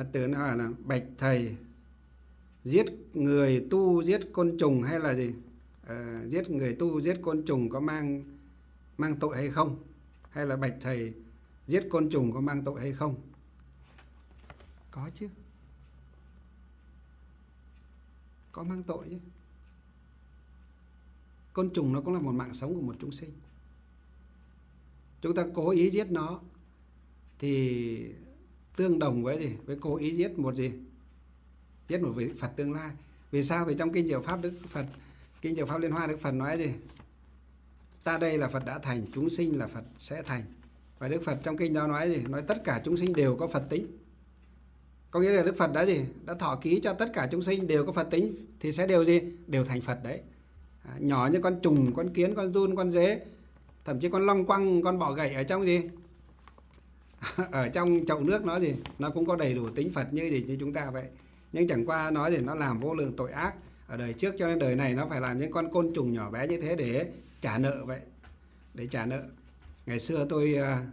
phật tử nó hỏi là bạch thầy giết người tu giết côn trùng hay là gì? À, giết người tu giết côn trùng có mang mang tội hay không? Hay là bạch thầy giết côn trùng có mang tội hay không? Có chứ. Có mang tội chứ. Côn trùng nó cũng là một mạng sống của một chúng sinh. Chúng ta cố ý giết nó thì tương đồng với gì? Với cố ý giết một gì? Giết một vị phật tương lai. Vì sao? Vì trong kinh diệu pháp đức phật kinh diệu pháp liên hoa đức phật nói gì? Ta đây là phật đã thành chúng sinh là phật sẽ thành. Và đức phật trong kinh đó nói gì? Nói tất cả chúng sinh đều có phật tính. Có nghĩa là đức phật đã gì? Đã thọ ký cho tất cả chúng sinh đều có phật tính thì sẽ đều gì? Đều thành phật đấy. À, nhỏ như con trùng con kiến con run con dế thậm chí con long quăng con bọ gậy ở trong gì? ở trong chậu nước nó gì nó cũng có đầy đủ tính phật như gì như chúng ta vậy. Nhưng chẳng qua nói gì nó làm vô lượng tội ác. Ở đời trước cho nên đời này nó phải làm những con côn trùng nhỏ bé như thế để trả nợ vậy. Để trả nợ. Ngày xưa tôi à,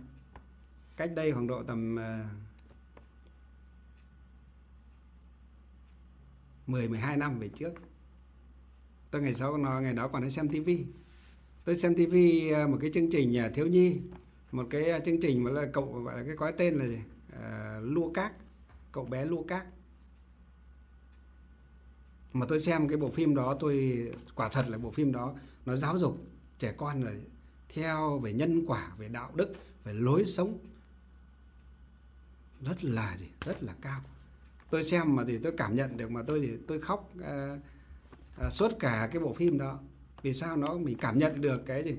cách đây khoảng độ tầm à, mười 10 12 năm về trước. Tôi ngày sau nó ngày đó còn đang xem tivi. Tôi xem tivi à, một cái chương trình thiếu nhi, một cái à, chương trình mà là cậu gọi là cái gói tên là gì? À, lua cát, cậu bé lua cát. Mà tôi xem cái bộ phim đó tôi quả thật là bộ phim đó nó giáo dục trẻ con là theo về nhân quả, về đạo đức, về lối sống rất là gì? Rất là cao tôi xem mà thì tôi cảm nhận được mà tôi thì tôi khóc à, à, suốt cả cái bộ phim đó vì sao nó mình cảm nhận được cái gì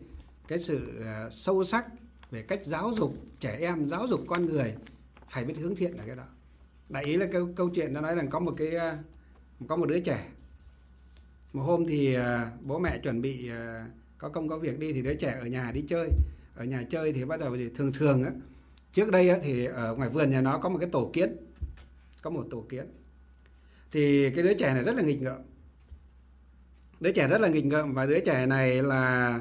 cái sự à, sâu sắc về cách giáo dục trẻ em giáo dục con người phải biết hướng thiện là cái đó. Đại ý là câu câu chuyện nó nói rằng có một cái ờ, có một đứa trẻ. Một hôm thì ờ, bố mẹ chuẩn bị ờ, có công có việc đi thì đứa trẻ ở nhà đi chơi. Ở nhà chơi thì bắt đầu thì thường thường á trước đây á, thì ở ngoài vườn nhà nó có một cái tổ kiến có một tổ kiến. Thì cái đứa trẻ này rất là nghịch ngợm. Đứa trẻ rất là nghịch ngợm và đứa trẻ này là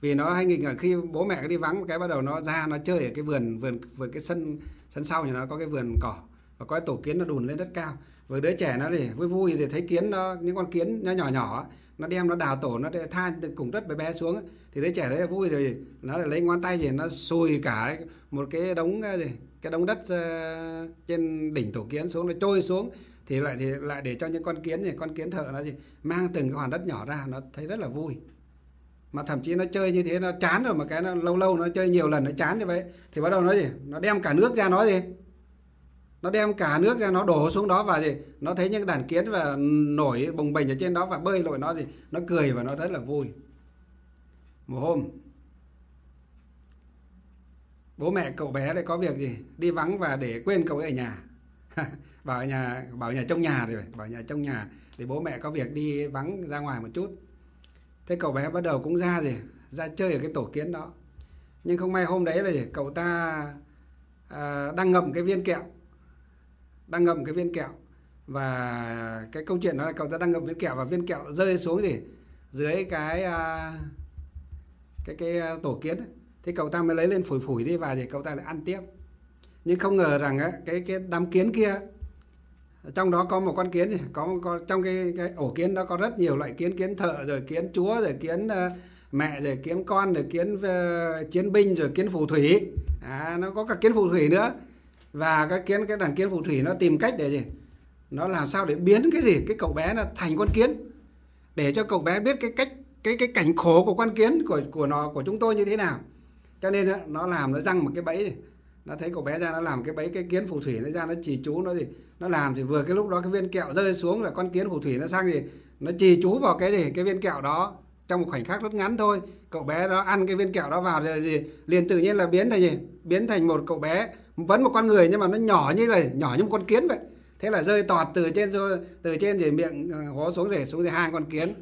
vì nó hay nghịch ở khi bố mẹ đi vắng cái, bắt đầu nó ra, nó chơi ở cái vườn vườn vườn cái sân sân sau nhà nó có cái vườn cỏ. Và có cái tổ kiến nó đùn lên đất cao. Với đứa trẻ nó thì vui vui thì thấy kiến nó, những con kiến nó nhỏ nhỏ nó đem, nó đào tổ, nó tha cùng đất bé bé xuống thì đứa trẻ đấy vui rồi. Nó lại lấy ngón tay gì nó xùi cả một cái đống gì, cái đống đất ờ, trên đỉnh tổ kiến xuống, nó trôi xuống. Thì lại thì lại để cho những con kiến thì con kiến thợ nó gì mang từng cái hoàn đất nhỏ ra, nó thấy rất là vui mà thậm chí nó chơi như thế, nó chán rồi mà cái nó lâu lâu nó chơi nhiều lần nó chán như vậy, thì bắt đầu nó gì? Nó đem cả nước ra nó gì? Nó đem cả nước ra nó đổ xuống đó và gì? Nó thấy những đàn kiến và nổi bồng bềnh ở trên đó và bơi lội nó gì? Nó cười và nó rất là vui. Một hôm, bố mẹ cậu bé lại có việc gì? Đi vắng và để quên cậu ấy ở nhà. Bảo nhà bảo nhà trong nhà rồi bảo nhà trong nhà. Thì bố mẹ có việc đi vắng ra ngoài một chút thế cậu bé bắt đầu cũng ra gì ra chơi ở cái tổ kiến đó. Nhưng không may hôm đấy là gì? cậu ta à, đang ngậm cái viên kẹo đang ngậm cái viên kẹo. Và cái câu chuyện đó là cậu ta đang ngậm viên kẹo và viên kẹo rơi xuống gì? Dưới cái à, cái cái à, tổ kiến. Ấy thế cậu ta mới lấy lên phủi phủi đi và thì cậu ta lại ăn tiếp. Nhưng không ngờ rằng á, cái cái đám kiến kia trong đó có một con kiến có, có trong cái, cái ổ kiến đó có rất nhiều loại kiến kiến thợ rồi kiến chúa rồi kiến uh, mẹ rồi kiến con rồi kiến uh, chiến binh rồi kiến phù thủy. À, nó có cả kiến phù thủy nữa. Và cái kiến cái đàn kiến phù thủy nó tìm cách để gì? Nó làm sao để biến cái gì? Cái cậu bé là thành con kiến. Để cho cậu bé biết cái cách cái cái cảnh khổ của con kiến của của nó của chúng tôi như thế nào. Cho nên nó làm nó răng một cái bẫy. Nó thấy cậu bé ra nó làm cái bẫy cái kiến phù thủy nó ra nó chỉ chú nó gì? Nó làm thì vừa cái lúc đó cái viên kẹo rơi xuống là con kiến phù thủy nó sang gì nó trì chú vào cái gì? Cái viên kẹo đó. Trong một khoảnh khắc rất ngắn thôi. Cậu bé đó ăn cái viên kẹo đó vào rồi gì? Liền tự nhiên là biến thành gì? Biến thành một cậu bé vẫn một con người nhưng mà nó nhỏ như là nhỏ như một con kiến vậy. Thế là rơi tọt từ trên từ trên gì miệng ờ, hố xuống rể xuống thì hai con kiến.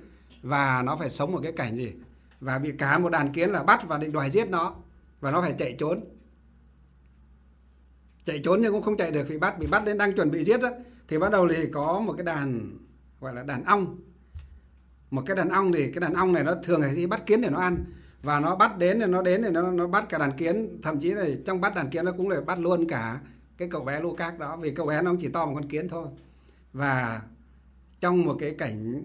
Và nó phải sống một cái cảnh gì? Và bị cả một đàn kiến là bắt và định đòi giết nó. Và nó phải chạy trốn chạy trốn nhưng cũng không chạy được, bị bắt bị bắt đến đang chuẩn bị giết đó thì bắt đầu thì có một cái đàn, gọi là đàn ong. Một cái đàn ong thì cái đàn ong này nó thường là đi bắt kiến để nó ăn. Và nó bắt đến thì nó đến thì nó nó bắt cả đàn kiến. Thậm chí là trong bắt đàn kiến nó cũng lại bắt luôn cả cái cậu bé Lucas đó. Vì cậu bé nó chỉ to một con kiến thôi. Và trong một cái cảnh,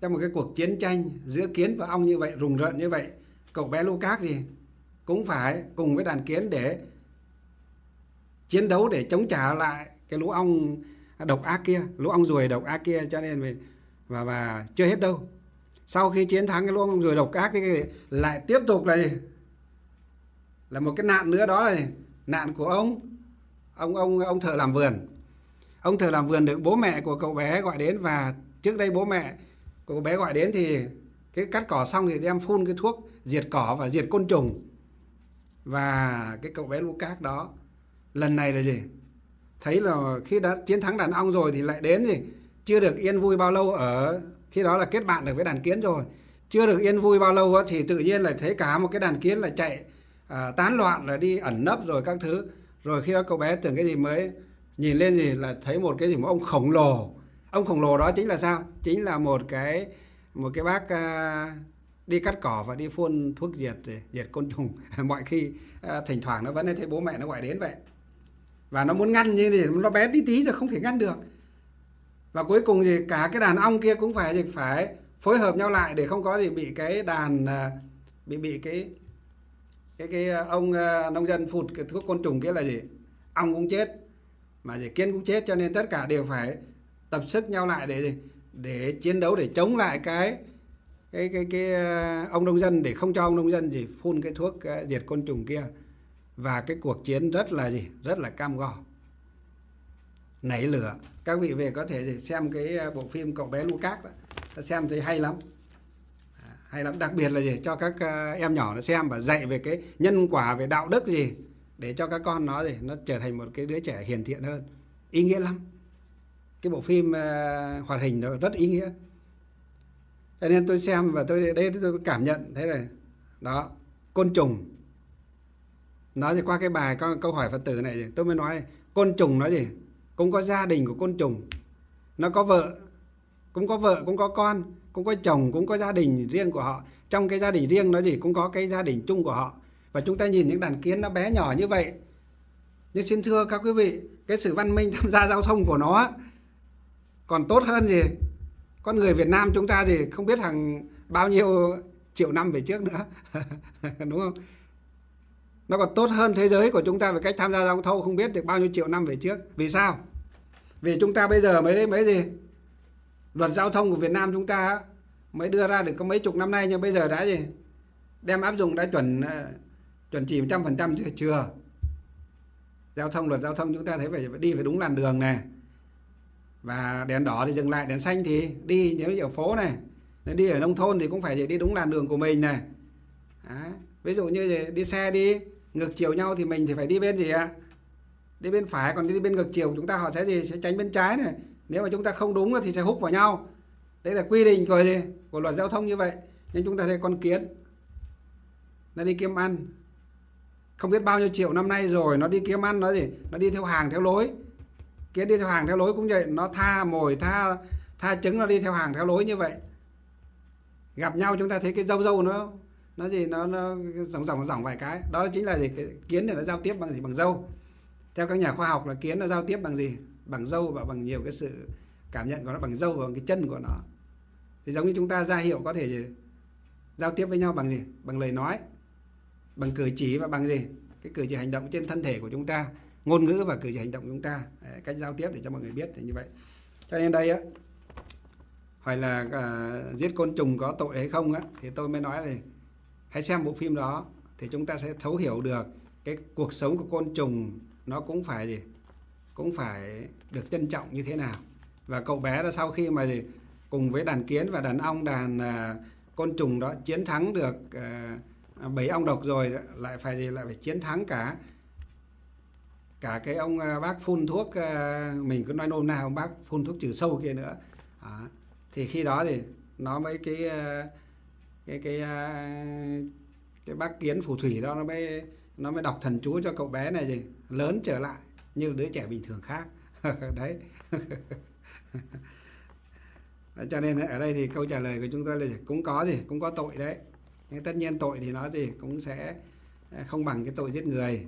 trong một cái cuộc chiến tranh giữa kiến và ong như vậy, rùng rợn như vậy, cậu bé Lucas gì cũng phải cùng với đàn kiến để chiến đấu để chống trả lại cái lũ ong độc ác kia, lũ ong ruồi độc ác kia, cho nên về và và chưa hết đâu sau khi chiến thắng cái lũ ong ruồi độc ác thì lại tiếp tục là gì là một cái nạn nữa đó là gì? nạn của ông ông ông ông thợ làm vườn ông thợ làm vườn được bố mẹ của cậu bé gọi đến và trước đây bố mẹ của cậu bé gọi đến thì cái cắt cỏ xong thì đem phun cái thuốc diệt cỏ và diệt côn trùng và cái cậu bé Lucas đó lần này là gì? Thấy là khi đã chiến thắng đàn ong rồi thì lại đến gì? Chưa được yên vui bao lâu ở khi đó là kết bạn được với đàn kiến rồi. Chưa được yên vui bao lâu thì tự nhiên lại thấy cả một cái đàn kiến là chạy à, tán loạn là đi ẩn nấp rồi các thứ. Rồi khi đó cậu bé tưởng cái gì mới nhìn lên gì là thấy một cái gì một ông khổng lồ. Ông khổng lồ đó chính là sao? Chính là một cái một cái bác à, đi cắt cỏ và đi phun thuốc diệt diệt côn trùng. Mọi khi à, thỉnh thoảng nó vẫn thấy bố mẹ nó gọi đến vậy và nó muốn ngăn như thì nó bé tí tí rồi không thể ngăn được. Và cuối cùng thì cả cái đàn ong kia cũng phải phải phối hợp nhau lại để không có gì bị cái đàn à, bị bị cái cái cái à, ông à, nông dân phụt, cái thuốc côn trùng kia là gì? Ong cũng chết, mà gì kiến cũng chết, cho nên tất cả đều phải tập sức nhau lại để để chiến đấu, để chống lại cái cái cái cái ông nông dân để không cho ông nông dân gì phun cái thuốc diệt côn trùng kia và cái cuộc chiến rất là gì? Rất là cam go. Nảy lửa. Các vị về có thể xem cái à, bộ phim cậu bé Lucas đó. Xem thấy hay lắm. À, hay lắm. Đặc biệt là gì? Cho các à, em nhỏ nó xem và dạy về cái nhân quả về đạo đức gì để cho các con nó gì? Nó trở thành một cái đứa trẻ hiền thiện hơn. Ý nghĩa lắm. Cái bộ phim uh, hoạt hình nó rất ý nghĩa. Cho nên tôi xem và tôi đây tôi cảm nhận thế này đó côn trùng nói thì qua cái bài có câu hỏi phật tử này tôi mới nói, côn trùng nói gì? Cũng có gia đình của côn trùng. Nó có vợ, cũng có vợ, cũng có con, cũng có chồng, cũng có gia đình riêng của họ. Trong cái gia đình riêng nó gì? Cũng có cái gia đình chung của họ. Và chúng ta nhìn những đàn kiến nó bé nhỏ như vậy. Nhưng xin thưa các quý vị, cái sự văn minh tham gia giao thông của nó còn tốt hơn gì? Con người Việt Nam chúng ta thì không biết hàng bao nhiêu triệu năm về trước nữa. Đúng không? Nó còn tốt hơn thế giới của chúng ta về cách tham gia giao thông, không biết được bao nhiêu triệu năm về trước. Vì sao? Vì chúng ta bây giờ mới mấy gì? Luật giao thông của Việt Nam chúng ta mới đưa ra được có mấy chục năm nay, nhưng bây giờ đã gì? Đem áp dụng đã chuẩn ờ, chuẩn chỉ trăm phần trăm chưa giao thông, luật giao thông chúng ta thấy phải đi phải đúng làn đường này. Và đèn đỏ thì dừng lại, đèn xanh thì đi, nếu ở phố này, nếu đi ở nông thôn thì cũng phải đi đúng làn đường của mình này. Đấy. ví dụ như đi xe đi ngược chiều nhau thì mình thì phải đi bên gì ạ? Đi bên phải, còn đi bên ngược chiều chúng ta họ sẽ gì? Sẽ tránh bên trái này. Nếu mà chúng ta không đúng thì sẽ hút vào nhau. Đấy là quy định của gì? Của luật giao thông như vậy. Nhưng chúng ta thấy con kiến. Nó đi kiếm ăn. Không biết bao nhiêu triệu năm nay rồi, nó đi kiếm ăn, nó gì? Nó đi theo hàng, theo lối. Kiến đi theo hàng, theo lối cũng vậy. Nó tha mồi, tha tha trứng, nó đi theo hàng, theo lối như vậy. Gặp nhau chúng ta thấy cái dâu dâu nó nó gì nó nó dòng dòng dòng vài cái. Đó chính là gì? Cái kiến thì nó giao tiếp bằng gì? Bằng dâu. Theo các nhà khoa học là kiến nó giao tiếp bằng gì? Bằng dâu và bằng nhiều cái sự cảm nhận của nó bằng dâu và bằng cái chân của nó. Thì giống như chúng ta ra hiệu có thể gì? giao tiếp với nhau bằng gì? Bằng lời nói bằng cử chỉ và bằng gì? Cái cử chỉ hành động trên thân thể của chúng ta ngôn ngữ và cử chỉ hành động của chúng ta. Đấy, cách giao tiếp để cho mọi người biết thì như vậy. Cho nên đây á hỏi là uh, giết côn trùng có tội hay không á thì tôi mới nói là hãy xem bộ phim đó thì chúng ta sẽ thấu hiểu được cái cuộc sống của côn trùng nó cũng phải gì? Cũng phải được trân trọng như thế nào. Và cậu bé đó sau khi mà gì? Cùng với đàn kiến và đàn ong đàn à, côn trùng đó chiến thắng được à, bảy ong độc rồi lại phải gì? Lại phải chiến thắng cả cả cái ông à, bác phun thuốc à, mình cứ nói nôm nào ông bác phun thuốc trừ sâu kia nữa. À, thì khi đó thì nó mới cái à, cái cái à, cái bác kiến phù thủy đó, nó mới nó mới đọc thần chú cho cậu bé này gì, lớn trở lại như đứa trẻ bình thường khác. Đấy. Cho nên ở đây thì câu trả lời của chúng tôi là cũng có gì? Cũng có tội đấy. Nhưng tất nhiên tội thì nó gì? Cũng sẽ à, không bằng cái tội giết người.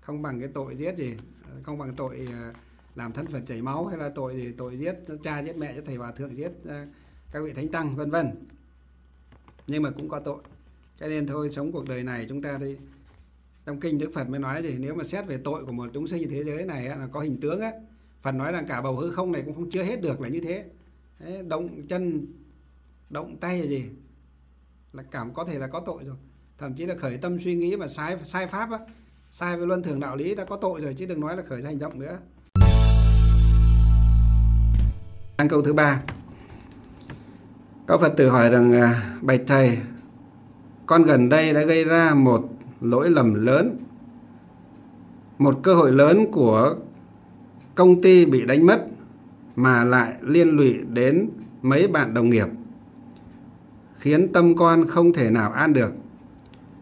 Không bằng cái tội giết gì? Không bằng tội à, làm thân phật chảy máu hay là tội gì? Tội giết cha, giết mẹ, giết thầy hòa thượng, giết các vị thánh tăng, vân vân nhưng mà cũng có tội. Cho nên thôi sống cuộc đời này chúng ta đi. Trong kinh đức phật mới nói gì? Nếu mà xét về tội của một chúng sinh như thế giới này á, là có hình tướng á. Phật nói rằng cả bầu hư không này cũng không chưa hết được là như thế. Đấy, động chân động tay là gì? Là cảm có thể là có tội rồi. Thậm chí là khởi tâm suy nghĩ mà sai sai pháp á. Sai với luân thường đạo lý đã có tội rồi chứ đừng nói là khởi ra hành động nữa. Sang câu thứ ba có phật tử hỏi rằng à, bạch thầy, con gần đây đã gây ra một lỗi lầm lớn. Một cơ hội lớn của công ty bị đánh mất mà lại liên lụy đến mấy bạn đồng nghiệp, khiến tâm con không thể nào an được.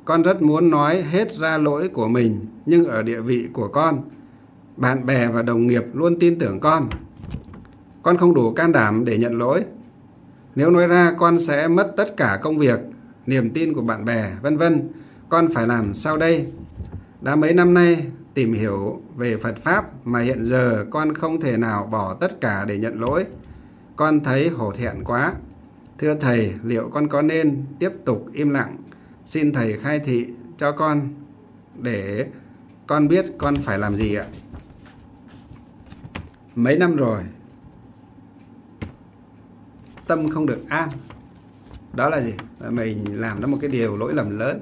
Con rất muốn nói hết ra lỗi của mình, nhưng ở địa vị của con, bạn bè và đồng nghiệp luôn tin tưởng con. Con không đủ can đảm để nhận lỗi nếu nói ra, con sẽ mất tất cả công việc, niềm tin của bạn bè, vân vân. Con phải làm sao đây? Đã mấy năm nay, tìm hiểu về phật pháp mà hiện giờ con không thể nào bỏ tất cả để nhận lỗi. Con thấy hổ thẹn quá. Thưa thầy, liệu con có nên tiếp tục im lặng? Xin thầy khai thị cho con để con biết con phải làm gì ạ? Mấy năm rồi tâm không được an. Đó là gì? Là mình làm nó một cái điều lỗi lầm lớn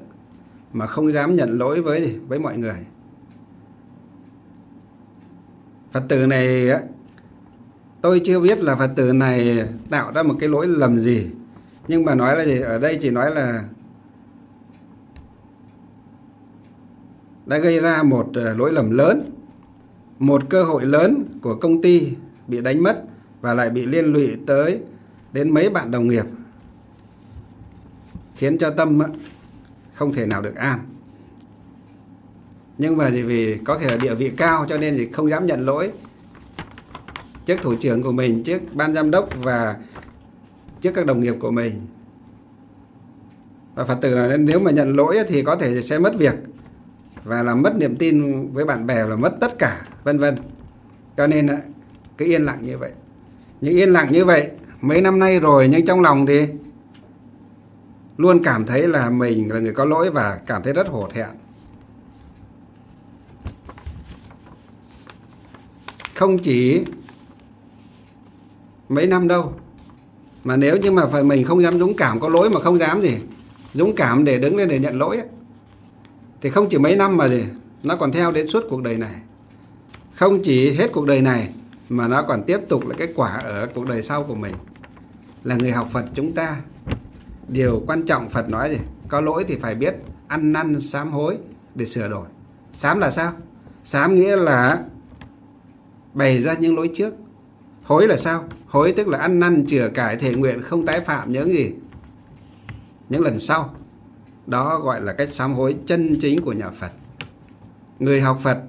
mà không dám nhận lỗi với gì? Với mọi người. Phật tử này tôi chưa biết là phật tử này tạo ra một cái lỗi lầm gì. Nhưng mà nói là gì? Ở đây chỉ nói là đã gây ra một ờ, lỗi lầm lớn, một cơ hội lớn của công ty bị đánh mất và lại bị liên lụy tới đến mấy bạn đồng nghiệp, khiến cho tâm không thể nào được an. Nhưng mà thì vì có thể là địa vị cao cho nên thì không dám nhận lỗi. Trước thủ trưởng của mình, trước ban giám đốc và trước các đồng nghiệp của mình. Và phật tử là nếu mà nhận lỗi thì có thể sẽ mất việc và làm mất niềm tin với bạn bè là mất tất cả, vân vân. Cho nên cứ yên lặng như vậy. Những yên lặng như vậy mấy năm nay rồi nhưng trong lòng thì luôn cảm thấy là mình là người có lỗi và cảm thấy rất hổ thẹn. Không chỉ mấy năm đâu mà nếu như mà phải mình không dám dũng cảm có lỗi mà không dám gì dũng cảm để đứng lên để nhận lỗi ấy, thì không chỉ mấy năm mà gì nó còn theo đến suốt cuộc đời này. Không chỉ hết cuộc đời này mà nó còn tiếp tục là cái quả ở cuộc đời sau của mình là người học Phật chúng ta. Điều quan trọng Phật nói gì? Có lỗi thì phải biết ăn năn, sám hối để sửa đổi. Sám là sao? Sám nghĩa là bày ra những lỗi trước. Hối là sao? Hối tức là ăn năn, chừa cải thể nguyện, không tái phạm những gì? Những lần sau. Đó gọi là cách sám hối chân chính của nhà Phật. Người học Phật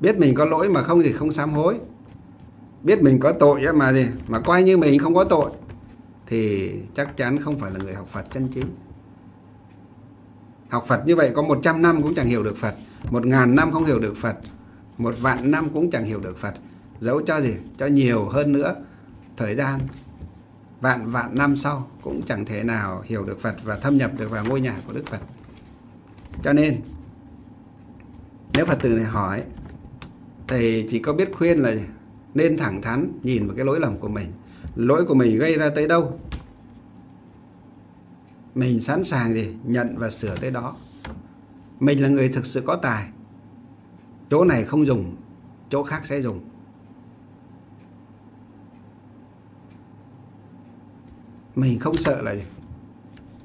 biết mình có lỗi mà không gì không sám hối biết mình có tội mà gì, mà coi như mình không có tội, thì chắc chắn không phải là người học Phật chân chính. Học Phật như vậy có 100 năm cũng chẳng hiểu được Phật, một ngàn năm không hiểu được Phật, một vạn năm cũng chẳng hiểu được Phật. Dẫu cho gì? Cho nhiều hơn nữa, thời gian. Vạn vạn năm sau cũng chẳng thể nào hiểu được Phật và thâm nhập được vào ngôi nhà của Đức Phật. Cho nên, nếu Phật tử này hỏi thì chỉ có biết khuyên là nên thẳng thắn nhìn vào cái lỗi lầm của mình. Lỗi của mình gây ra tới đâu? Mình sẵn sàng gì nhận và sửa tới đó. Mình là người thực sự có tài. Chỗ này không dùng, chỗ khác sẽ dùng. Mình không sợ là gì?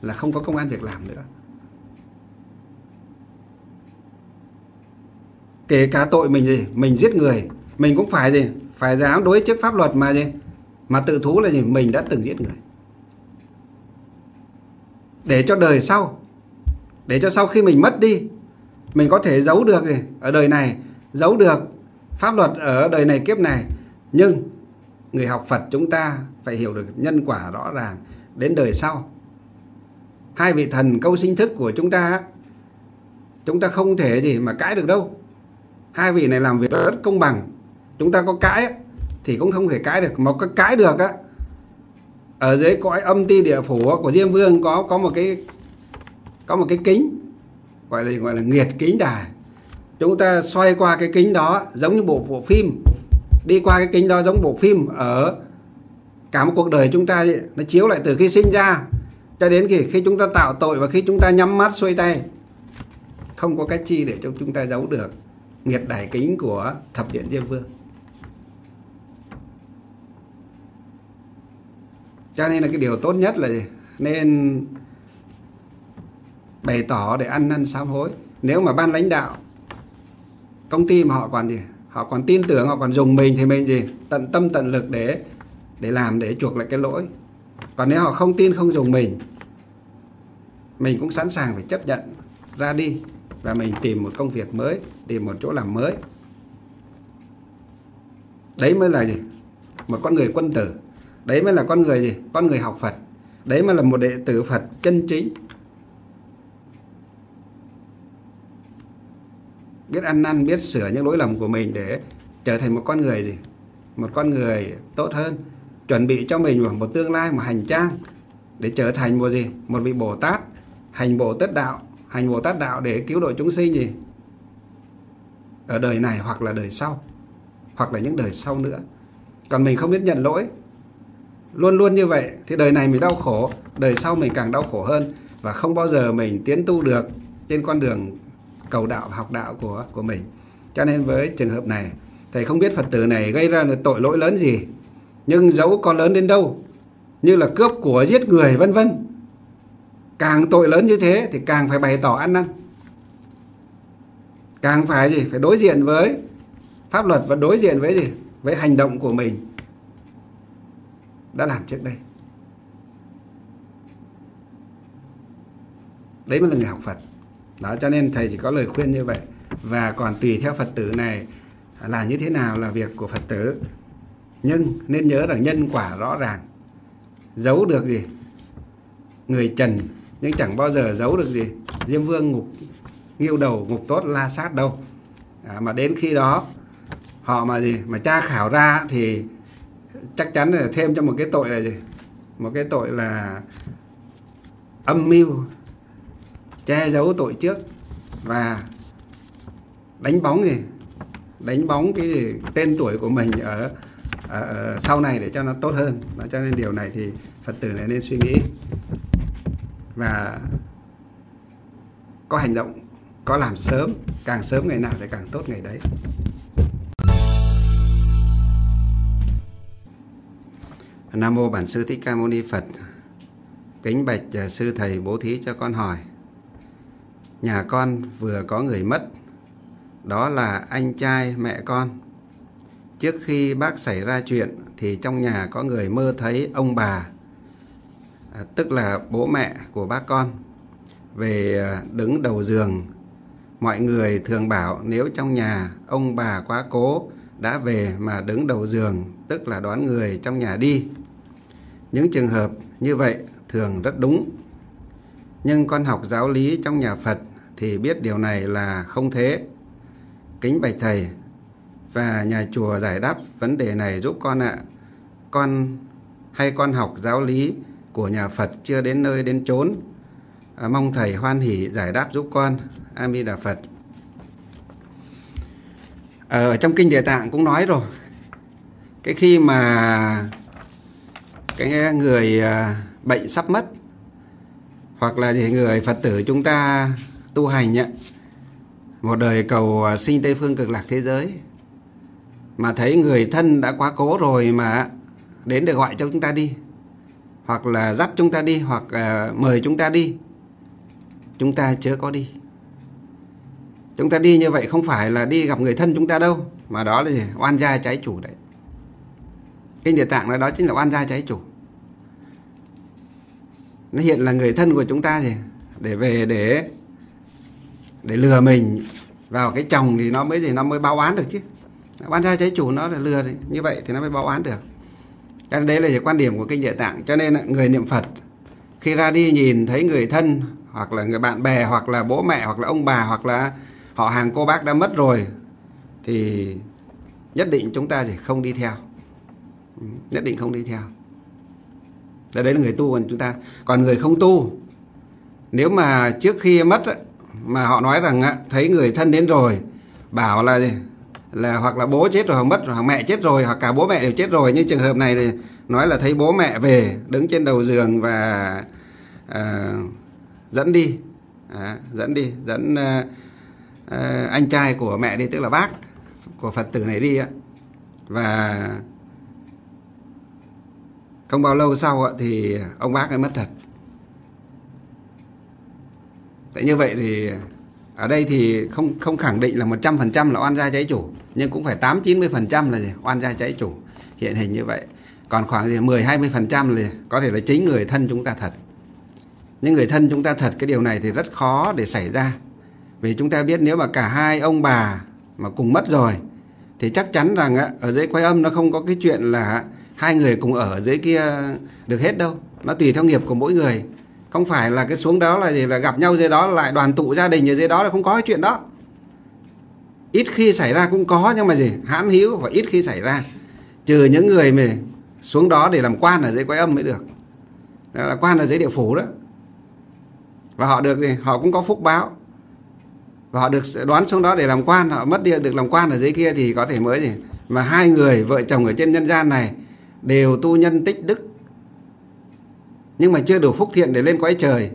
Là không có công an việc làm nữa. Kể cả tội mình gì, mình giết người, mình cũng phải gì? Phải dám đối trước pháp luật mà gì? Mà tự thú là gì? Mình đã từng giết người. Để cho đời sau, để cho sau khi mình mất đi, mình có thể giấu được gì? Ở đời này, giấu được pháp luật ở đời này kiếp này. Nhưng người học Phật chúng ta phải hiểu được nhân quả rõ ràng đến đời sau. Hai vị thần câu sinh thức của chúng ta chúng ta không thể gì mà cãi được đâu. Hai vị này làm việc rất công bằng chúng ta có cãi thì cũng không thể cãi được. Mà có cãi được á, ở dưới cõi âm ti địa phủ của diêm vương có có một cái, có một cái kính, gọi là gọi là nghiệt kính đài. Chúng ta xoay qua cái kính đó, giống như bộ bộ phim. Đi qua cái kính đó giống bộ phim ở cả một cuộc đời chúng ta, nó chiếu lại từ khi sinh ra cho đến khi khi chúng ta tạo tội và khi chúng ta nhắm mắt xuôi tay. Không có cách chi để cho chúng ta giấu được nghiệt đài kính của thập điện diêm vương. Cho nên là cái điều tốt nhất là gì? nên bày tỏ để ăn năn sám hối. Nếu mà ban lãnh đạo, công ty mà họ còn gì? Họ còn tin tưởng, họ còn dùng mình thì mình gì? Tận tâm, tận lực để để làm, để chuộc lại cái lỗi. Còn nếu họ không tin, không dùng mình mình cũng sẵn sàng phải chấp nhận ra đi và mình tìm một công việc mới, tìm một chỗ làm mới. Đấy mới là gì? Một con người quân tử đấy mới là con người gì? Con người học phật. Đấy mới là một đệ tử phật chân chính. Biết ăn năn, biết sửa những lỗi lầm của mình để trở thành một con người gì? Một con người tốt hơn, chuẩn bị cho mình một tương lai, một hành trang để trở thành một gì? Một vị bồ tát. Hành bồ tát đạo, hành bồ tát đạo để cứu độ chúng sinh gì? Ở đời này hoặc là đời sau, hoặc là những đời sau nữa. Còn mình không biết nhận lỗi luôn luôn như vậy, thì đời này mình đau khổ, đời sau mình càng đau khổ hơn. Và không bao giờ mình tiến tu được trên con đường cầu đạo, học đạo của của mình. Cho nên với trường hợp này, thầy không biết phật tử này gây ra là tội lỗi lớn gì, nhưng dẫu có lớn đến đâu, như là cướp của giết người, vân vân, càng tội lớn như thế thì càng phải bày tỏ ăn năn. Càng phải gì? Phải đối diện với pháp luật và đối diện với gì? Với hành động của mình đã làm trước đây. Đấy mới là người học Phật. Đó cho nên thầy chỉ có lời khuyên như vậy. Và còn tùy theo Phật tử này là như thế nào là việc của Phật tử. Nhưng nên nhớ rằng nhân quả rõ ràng. Giấu được gì? Người trần nhưng chẳng bao giờ giấu được gì. Diêm vương ngục nghiêu đầu ngục tốt la sát đâu. À, mà đến khi đó họ mà gì? Mà tra khảo ra thì chắc chắn là thêm cho một cái tội là gì? Một cái tội là âm mưu che giấu tội trước và đánh bóng gì? Đánh bóng cái gì, tên tuổi của mình ở, ở, ở sau này để cho nó tốt hơn. Đó, cho nên điều này thì phật tử này nên suy nghĩ. Và có hành động có làm sớm càng sớm ngày nào thì càng tốt ngày đấy. Nam mô Bản sư Thích Ca Mâu Ni Phật. Kính bạch à, sư thầy bố thí cho con hỏi. Nhà con vừa có người mất, đó là anh trai mẹ con. Trước khi bác xảy ra chuyện thì trong nhà có người mơ thấy ông bà, à, tức là bố mẹ của bác con, về à, đứng đầu giường. Mọi người thường bảo nếu trong nhà ông bà quá cố đã về mà đứng đầu giường, tức là đón người trong nhà đi. Những trường hợp như vậy thường rất đúng. Nhưng con học giáo lý trong nhà Phật thì biết điều này là không thế. Kính bạch thầy và nhà chùa giải đáp vấn đề này giúp con ạ. Con hay con học giáo lý của nhà Phật chưa đến nơi đến chốn. À, mong thầy hoan hỷ giải đáp giúp con. A Di Đà Phật. Ở trong kinh Địa Tạng cũng nói rồi. Cái khi mà cái người à, bệnh sắp mất hoặc là người Phật tử chúng ta tu hành ấy, một đời cầu à, sinh Tây Phương cực lạc thế giới. Mà thấy người thân đã quá cố rồi mà đến để gọi cho chúng ta đi hoặc là dắt chúng ta đi hoặc là mời chúng ta đi chúng ta chưa có đi. Chúng ta đi như vậy không phải là đi gặp người thân chúng ta đâu mà đó là gì? Oan gia trái chủ đấy. Kinh địa tạng nói đó chính là oan gia trái chủ nó hiện là người thân của chúng ta gì để về để để lừa mình. Vào cái chồng thì nó mới gì nó mới báo án được chứ. Oan gia trái chủ nó là lừa đấy. như vậy thì nó mới báo án được. Cho nên đấy là cái quan điểm của kinh địa tạng. Cho nên người niệm phật, khi ra đi nhìn thấy người thân hoặc là người bạn bè hoặc là bố mẹ hoặc là ông bà hoặc là họ hàng cô bác đã mất rồi, thì nhất định chúng ta thì không đi theo. Ừ, nhất định không đi theo đấy là người tu còn chúng ta còn người không tu nếu mà trước khi mất mà họ nói rằng thấy người thân đến rồi bảo là gì? Là hoặc là bố chết rồi hoặc mất rồi hoặc mẹ chết rồi hoặc cả bố mẹ đều chết rồi như trường hợp này thì nói là thấy bố mẹ về đứng trên đầu giường và à, dẫn đi. À, dẫn đi dẫn à, à, anh trai của mẹ đi tức là bác của phật tử này đi á. Và không bao lâu sau thì ông bác ấy mất thật Tại như vậy thì ở đây thì không không khẳng định là 100% là oan gia cháy chủ, nhưng cũng phải 8 90% là gì? oan gia cháy chủ hiện hình như vậy. Còn khoảng gì 10 20% là có thể là chính người thân chúng ta thật. Nhưng người thân chúng ta thật, cái điều này thì rất khó để xảy ra. Vì chúng ta biết nếu mà cả hai ông bà mà cùng mất rồi, thì chắc chắn rằng ở dưới quay âm nó không có cái chuyện là hai người cùng ở dưới kia được hết đâu. Nó tùy theo nghiệp của mỗi người. Không phải là cái xuống đó là gì, là gặp nhau dưới đó, lại đoàn tụ gia đình ở dưới đó là không có cái chuyện đó. Ít khi xảy ra cũng có, nhưng mà gì, hãn hữu và ít khi xảy ra. Trừ những người mà xuống đó để làm quan ở dưới quái âm mới được. Đó là quan ở dưới địa phủ đó. Và họ được gì, họ cũng có phúc báo. Và họ được đoán xuống đó để làm quan, họ mất đi, được làm quan ở dưới kia thì có thể mới gì, mà hai người, vợ chồng ở trên nhân gian này đều tu nhân tích đức. Nhưng mà chưa đủ phúc thiện để lên cõi trời.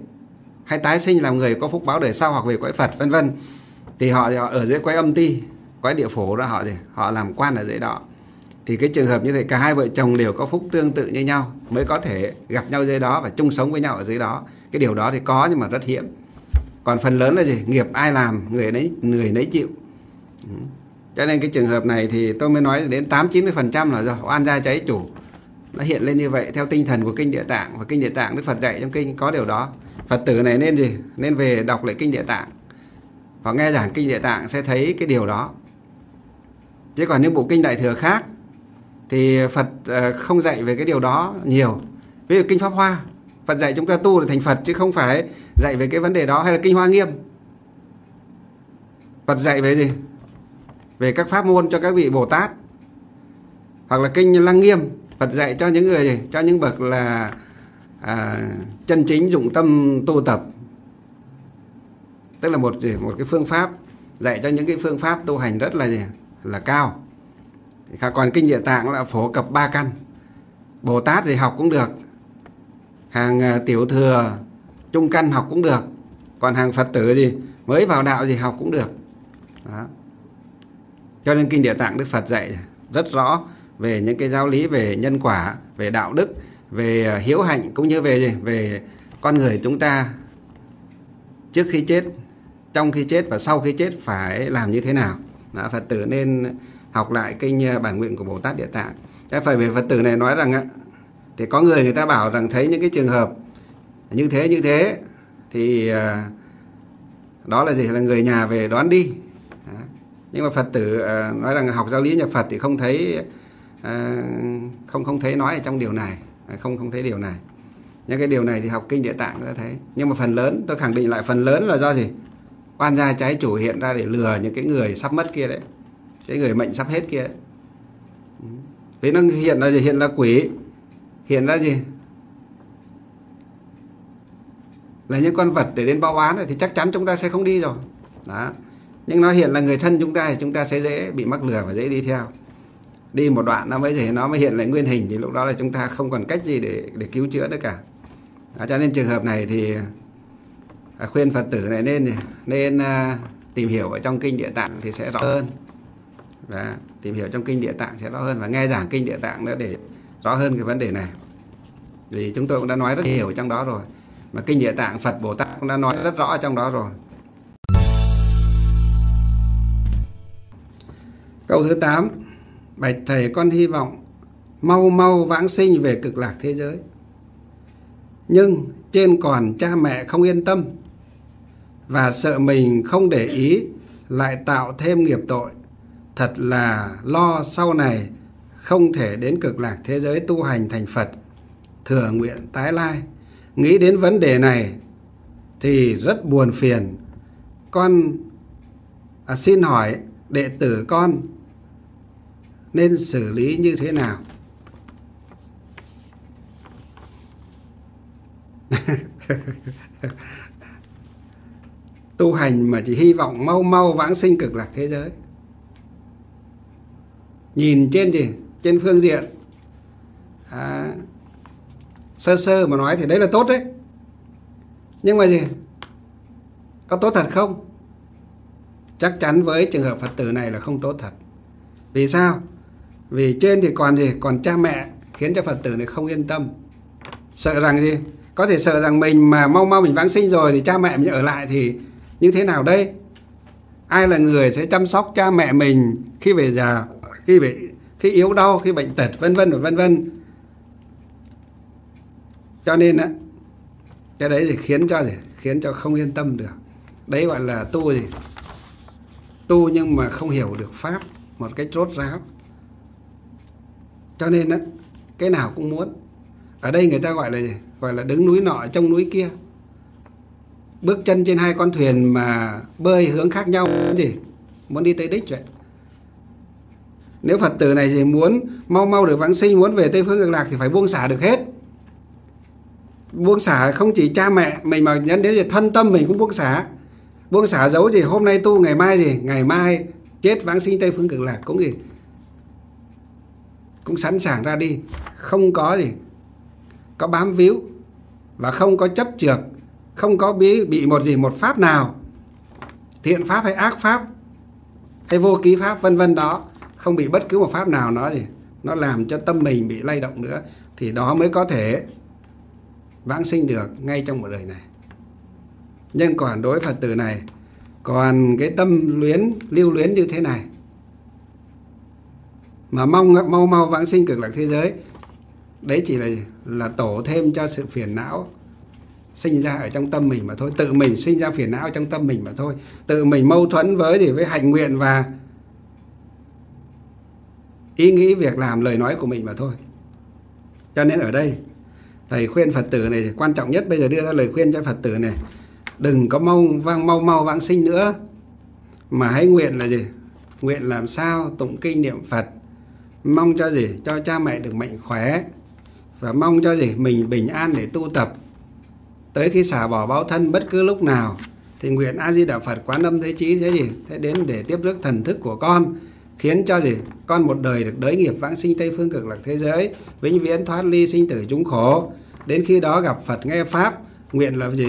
Hay tái sinh làm người có phúc báo đời sau hoặc về cõi Phật vân vân. Thì họ, họ ở dưới cõi âm ti cõi địa phủ đó họ gì họ làm quan ở dưới đó. Thì cái trường hợp như thế cả hai vợ chồng đều có phúc tương tự như nhau mới có thể gặp nhau dưới đó và chung sống với nhau ở dưới đó. Cái điều đó thì có nhưng mà rất hiếm. Còn phần lớn là gì? Nghiệp ai làm người nấy người nấy chịu cho nên cái trường hợp này thì tôi mới nói đến tám, chín mươi phần trăm là do oan gia cháy chủ. Nó hiện lên như vậy theo tinh thần của kinh địa tạng và kinh địa tạng đức phật dạy trong kinh có điều đó. Phật tử này nên gì? Nên về đọc lại kinh địa tạng. Và nghe giảng kinh địa tạng sẽ thấy cái điều đó. Chứ còn những bộ kinh đại thừa khác thì phật ờ, không dạy về cái điều đó nhiều. Ví dụ kinh pháp hoa, phật dạy chúng ta tu để thành phật chứ không phải dạy về cái vấn đề đó hay là kinh hoa nghiêm. Phật dạy về gì? Về các pháp môn cho các vị bồ tát hoặc là kinh lăng nghiêm Phật dạy cho những người cho những bậc là à, chân chính dụng tâm tu tập. Tức là một một cái phương pháp dạy cho những cái phương pháp tu hành rất là là cao. Còn kinh địa tạng là phổ cập ba căn. Bồ tát thì học cũng được. Hàng à, tiểu thừa trung căn học cũng được. Còn hàng phật tử gì mới vào đạo gì học cũng được. Đó cho nên kinh địa tạng đức phật dạy rất rõ về những cái giáo lý về nhân quả về đạo đức về ờ, hiếu hạnh cũng như về về con người chúng ta trước khi chết trong khi chết và sau khi chết phải làm như thế nào. Đó, phật tử nên học lại kinh ờ, bản nguyện của bồ tát địa tạng. Cái phải về phật tử này nói rằng thì có người người ta bảo rằng thấy những cái trường hợp như thế như thế thì ờ, đó là gì? Là người nhà về đón đi nhưng mà phật tử ờ, nói rằng học giáo lý nhập phật thì không thấy à, không không thấy nói ở trong điều này à, không không thấy điều này. Những cái điều này thì học kinh địa tạng ta thấy. Nhưng mà phần lớn tôi khẳng định lại phần lớn là do gì? Quan gia trái chủ hiện ra để lừa những cái người sắp mất kia đấy cái người mệnh sắp hết kia đấy. vì nó hiện là gì? Hiện là quỷ. Hiện ra gì? Là những con vật để đến báo án thì chắc chắn chúng ta sẽ không đi rồi. Đó nhưng nó hiện là người thân chúng ta thì chúng ta sẽ dễ bị mắc lừa và dễ đi theo. Đi một đoạn nó mới thể nó mới hiện lại nguyên hình thì lúc đó là chúng ta không còn cách gì để để cứu chữa nữa cả. À, cho nên trường hợp này thì à, khuyên phật tử này nên nên à, tìm hiểu ở trong kinh địa tạng thì sẽ rõ hơn. Và tìm hiểu trong kinh địa tạng sẽ rõ hơn và nghe giảng kinh địa tạng nữa để rõ hơn cái vấn đề này. Vì chúng tôi cũng đã nói rất nhiều trong đó rồi. Mà kinh địa tạng phật bồ tát cũng đã nói rất rõ trong đó rồi. Câu thứ 8 Bạch Thầy con hy vọng mau mau vãng sinh về cực lạc thế giới. Nhưng trên còn cha mẹ không yên tâm và sợ mình không để ý lại tạo thêm nghiệp tội. Thật là lo sau này không thể đến cực lạc thế giới tu hành thành Phật, thừa nguyện tái lai. Nghĩ đến vấn đề này thì rất buồn phiền. Con à, xin hỏi đệ tử con nên xử lý như thế nào? Tu hành mà chỉ hy vọng mau mau vãng sinh cực lạc thế giới. Nhìn trên gì? Trên phương diện. À, sơ sơ mà nói thì đấy là tốt đấy. Nhưng mà gì? Có tốt thật không? Chắc chắn với trường hợp phật tử này là không tốt thật. Vì sao? Vì trên thì còn gì, còn cha mẹ, khiến cho phật tử này không yên tâm. Sợ rằng gì? Có thể sợ rằng mình mà mau mau mình vãng sinh rồi thì cha mẹ mình ở lại thì như thế nào đây? Ai là người sẽ chăm sóc cha mẹ mình khi về già, khi bị khi yếu đau, khi bệnh tật, vân vân và vân vân? Cho nên á, cái đấy thì khiến cho gì? Khiến cho không yên tâm được. Đấy gọi là tu gì? Tu nhưng mà không hiểu được pháp, một cách rốt ráo cho nên á, cái nào cũng muốn. Ở đây người ta gọi là gì? gọi là đứng núi nọ trong núi kia. Bước chân trên hai con thuyền mà bơi hướng khác nhau gì? Muốn đi tới đích vậy. Nếu phật tử này thì muốn mau mau được vãng sinh, muốn về tây phương cực lạc thì phải buông xả được hết. Buông xả không chỉ cha mẹ mình mà nhân đến thì thân tâm mình cũng buông xả. Buông xả giấu gì hôm nay tu, ngày mai gì? Ngày mai chết vãng sinh tây phương cực lạc cũng gì? Cũng sẵn sàng ra đi. Không có gì. Có bám víu và không có chấp trược không có bị bị một gì một pháp nào. Thiện pháp hay ác pháp hay vô ký pháp, vân vân đó, không bị bất cứ một pháp nào nó gì. Nó làm cho tâm mình bị lay động nữa thì đó mới có thể vãng sinh được ngay trong một đời này. Nhưng còn đối phật tử này, còn cái tâm luyến, lưu luyến như thế này mà mong mau mau vãng sinh cực lạc thế giới. Đấy chỉ là là tổ thêm cho sự phiền não sinh ra ở trong tâm mình mà thôi. Tự mình sinh ra phiền não trong tâm mình mà thôi. Tự mình mâu thuẫn với gì với hạnh nguyện và ý nghĩ, việc làm, lời nói của mình mà thôi. Cho nên ở đây, thầy khuyên phật tử này, quan trọng nhất bây giờ đưa ra lời khuyên cho phật tử này, đừng có mau vang, mau mau vãng sinh nữa. Mà hãy nguyện là gì? Nguyện làm sao, tụng kinh niệm phật mong cho gì? Cho cha mẹ được mạnh khỏe và mong cho gì? Mình bình an để tu tập. Tới khi xả bỏ báo thân bất cứ lúc nào, thì nguyện a di đà phật quán âm thế chí thế gì? Thế đến để tiếp rước thần thức của con, khiến cho gì? Con một đời được đới nghiệp vãng sinh tây phương cực lạc thế giới, vĩnh viễn thoát ly sinh tử chúng khổ. Đến khi đó gặp phật nghe pháp, nguyện là gì?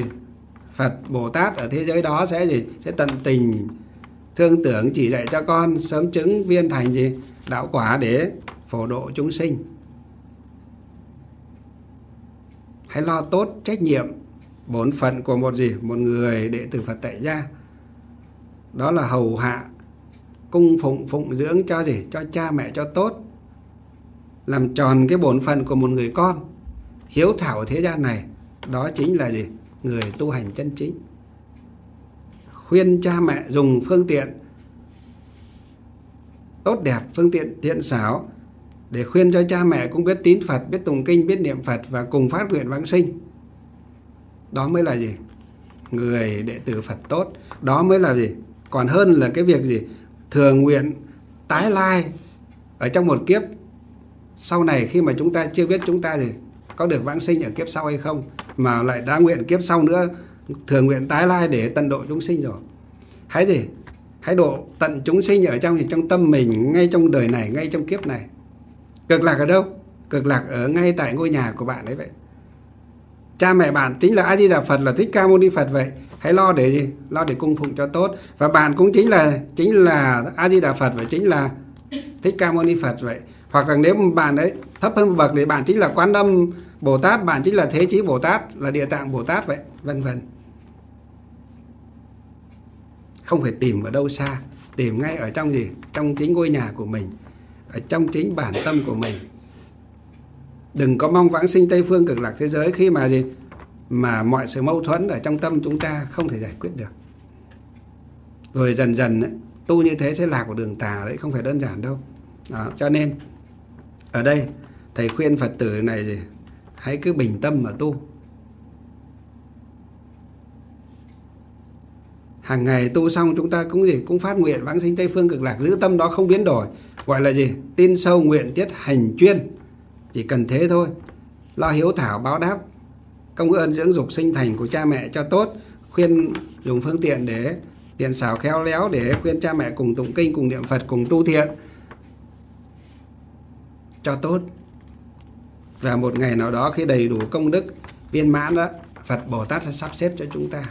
Phật bồ tát ở thế giới đó sẽ gì? Sẽ tận tình thương tưởng chỉ dạy cho con sớm chứng viên thành gì? Đạo quả để phổ độ chúng sinh. Hãy lo tốt trách nhiệm, bổn phận của một gì? Một người đệ tử phật tại gia. Đó là hầu hạ, cung phụng phụng dưỡng cho gì? Cho cha mẹ cho tốt. Làm tròn cái bổn phận của một người con. Hiếu thảo thế gian này, đó chính là gì? Người tu hành chân chính khuyên cha mẹ dùng phương tiện tốt đẹp phương tiện thiện xảo để khuyên cho cha mẹ cũng biết tín Phật, biết tùng kinh, biết niệm Phật và cùng phát nguyện vãng sinh. Đó mới là gì? Người đệ tử Phật tốt. Đó mới là gì? Còn hơn là cái việc gì? Thường nguyện tái lai ở trong một kiếp sau này khi mà chúng ta chưa biết chúng ta gì có được vãng sinh ở kiếp sau hay không mà lại đã nguyện kiếp sau nữa thường nguyện tái lai để tận độ chúng sinh rồi. Hãy gì? Hãy độ tận chúng sinh ở trong trong tâm mình, ngay trong đời này, ngay trong kiếp này. Cực lạc ở đâu? Cực lạc ở ngay tại ngôi nhà của bạn đấy vậy. Cha mẹ bạn chính là a di đà phật, là thích ca mâu ni phật vậy. Hãy lo để gì? Lo để cung phụng cho tốt. Và bạn cũng chính là chính là a di đà phật và chính là thích ca mâu ni phật vậy. Hoặc là nếu bạn ấy thấp hơn một bậc thì bạn chính là quán âm bồ tát, bạn chính là thế chí bồ tát, là địa tạng bồ tát vậy, vân vân không phải tìm ở đâu xa tìm ngay ở trong gì? Trong chính ngôi nhà của mình ở trong chính bản tâm của mình. Đừng có mong vãng sinh tây phương cực lạc thế giới khi mà gì? Mà mọi sự mâu thuẫn ở trong tâm chúng ta không thể giải quyết được. Rồi dần dần ấy, tu như thế sẽ lạc vào đường tà đấy không phải đơn giản đâu. Đó, cho nên ở đây thầy khuyên phật tử này gì? Hãy cứ bình tâm mà tu. Hàng ngày tu xong chúng ta cũng gì, cũng phát nguyện vãng sinh tây phương cực lạc, giữ tâm đó không biến đổi. Gọi là gì? Tin sâu nguyện tiết hành chuyên. Chỉ cần thế thôi. Lo hiếu thảo báo đáp. Công ơn dưỡng dục sinh thành của cha mẹ cho tốt. Khuyên dùng phương tiện để tiện xảo khéo léo để khuyên cha mẹ cùng tụng kinh, cùng niệm phật, cùng tu thiện. Cho tốt. Và một ngày nào đó khi đầy đủ công đức viên mãn đó, phật bồ tát sẽ sắp xếp cho chúng ta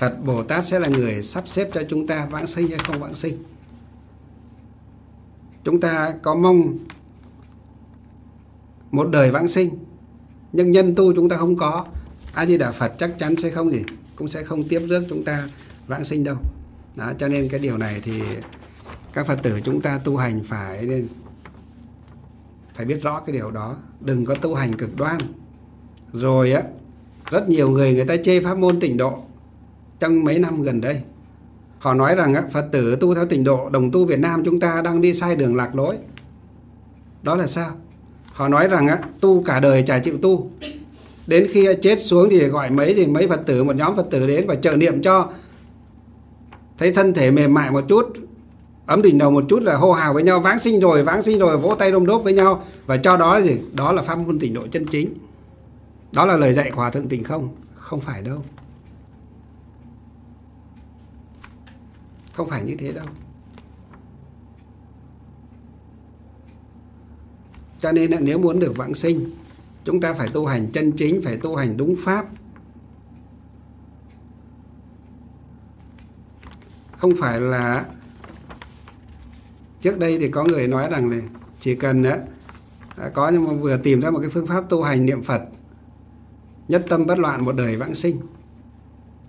phật bồ tát sẽ là người sắp xếp cho chúng ta vãng sinh hay không vãng sinh. Chúng ta có mong một đời vãng sinh, nhưng nhân tu chúng ta không có. A di đà phật chắc chắn sẽ không gì, cũng sẽ không tiếp rước chúng ta vãng sinh đâu. Đó, cho nên cái điều này thì các phật tử chúng ta tu hành phải nên phải biết rõ cái điều đó. Đừng có tu hành cực đoan. Rồi á, rất nhiều người người ta chê pháp môn tịnh độ trong mấy năm gần đây, họ nói rằng phật tử tu theo tịnh độ, đồng tu việt nam chúng ta đang đi sai đường lạc lối. Đó là sao? Họ nói rằng tu cả đời chả chịu tu. Đến khi chết xuống thì gọi mấy thì mấy phật tử, một nhóm phật tử đến và trợ niệm cho. Thấy thân thể mềm mại một chút, ấm đỉnh đầu một chút là hô hào với nhau, vãng sinh rồi, vãng sinh rồi, vỗ tay đôm đốp với nhau. Và cho đó là gì đó là pháp môn tịnh độ chân chính. Đó là lời dạy của hòa thượng tịnh không? Không phải đâu. Không phải như thế đâu. Cho nên là nếu muốn được vãng sinh chúng ta phải tu hành chân chính phải tu hành đúng pháp. Không phải là trước đây thì có người nói rằng này chỉ cần đó, à, có nhưng mà vừa tìm ra một cái phương pháp tu hành niệm Phật nhất tâm bất loạn một đời vãng sinh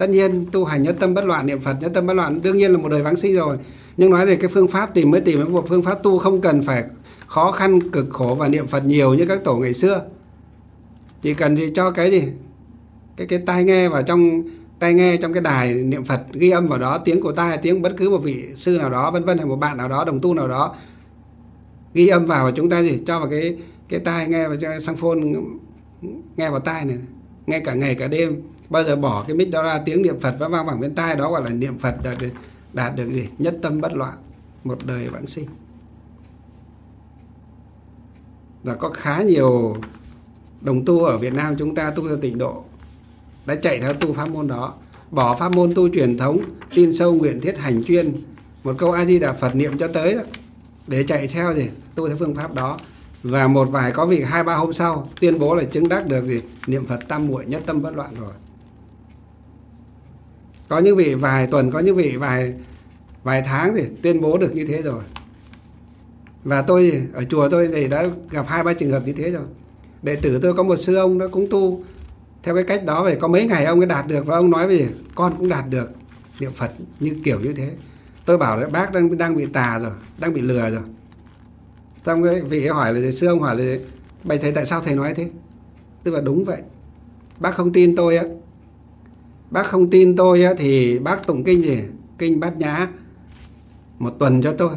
tất nhiên tu hành nhất tâm bất loạn, niệm Phật nhất tâm bất loạn đương nhiên là một đời vãng sinh rồi. Nhưng nói về cái phương pháp tìm mới tìm, một phương pháp tu không cần phải khó khăn, cực khổ và niệm Phật nhiều như các tổ ngày xưa. Chỉ cần thì cho cái gì? Cái cái tai nghe vào trong, tai nghe trong cái đài niệm Phật, ghi âm vào đó, tiếng của tai, tiếng bất cứ một vị sư nào đó, vân vân hay một bạn nào đó, đồng tu nào đó. Ghi âm vào và chúng ta gì? Cho vào cái cái tai nghe vào cho sang phone, nghe vào tai này, nghe cả ngày cả đêm bao giờ bỏ cái mic đó ra tiếng niệm Phật và vang vẳng bên tai đó gọi là niệm Phật đạt được, đạt được gì? Nhất tâm bất loạn một đời vãng sinh. Và có khá nhiều đồng tu ở Việt Nam chúng ta tu theo tịnh độ đã chạy theo tu pháp môn đó. Bỏ pháp môn tu truyền thống tin sâu nguyện thiết hành chuyên một câu a di đà phật niệm cho tới đó để chạy theo gì? Tu theo phương pháp đó. Và một vài có vị hai ba hôm sau tuyên bố là chứng đắc được gì? Niệm phật tam muội nhất tâm bất loạn rồi có những vị vài tuần, có những vị vài vài tháng thì tuyên bố được như thế rồi. Và tôi, ở chùa tôi thì đã gặp hai, ba trường hợp như thế rồi. Đệ tử tôi có một sư ông đó cũng tu. Theo cái cách đó về có mấy ngày ông ấy đạt được và ông nói về con cũng đạt được. Niệm phật như kiểu như thế. Tôi bảo là bác đang đang bị tà rồi, đang bị lừa rồi. Xong cái vị ấy hỏi là, sư ông hỏi là, bày thầy tại sao thầy nói thế? Tức là đúng vậy. Bác không tin tôi á bác không tin tôi thì bác tụng kinh gì? Kinh bát nhã. Một tuần cho tôi.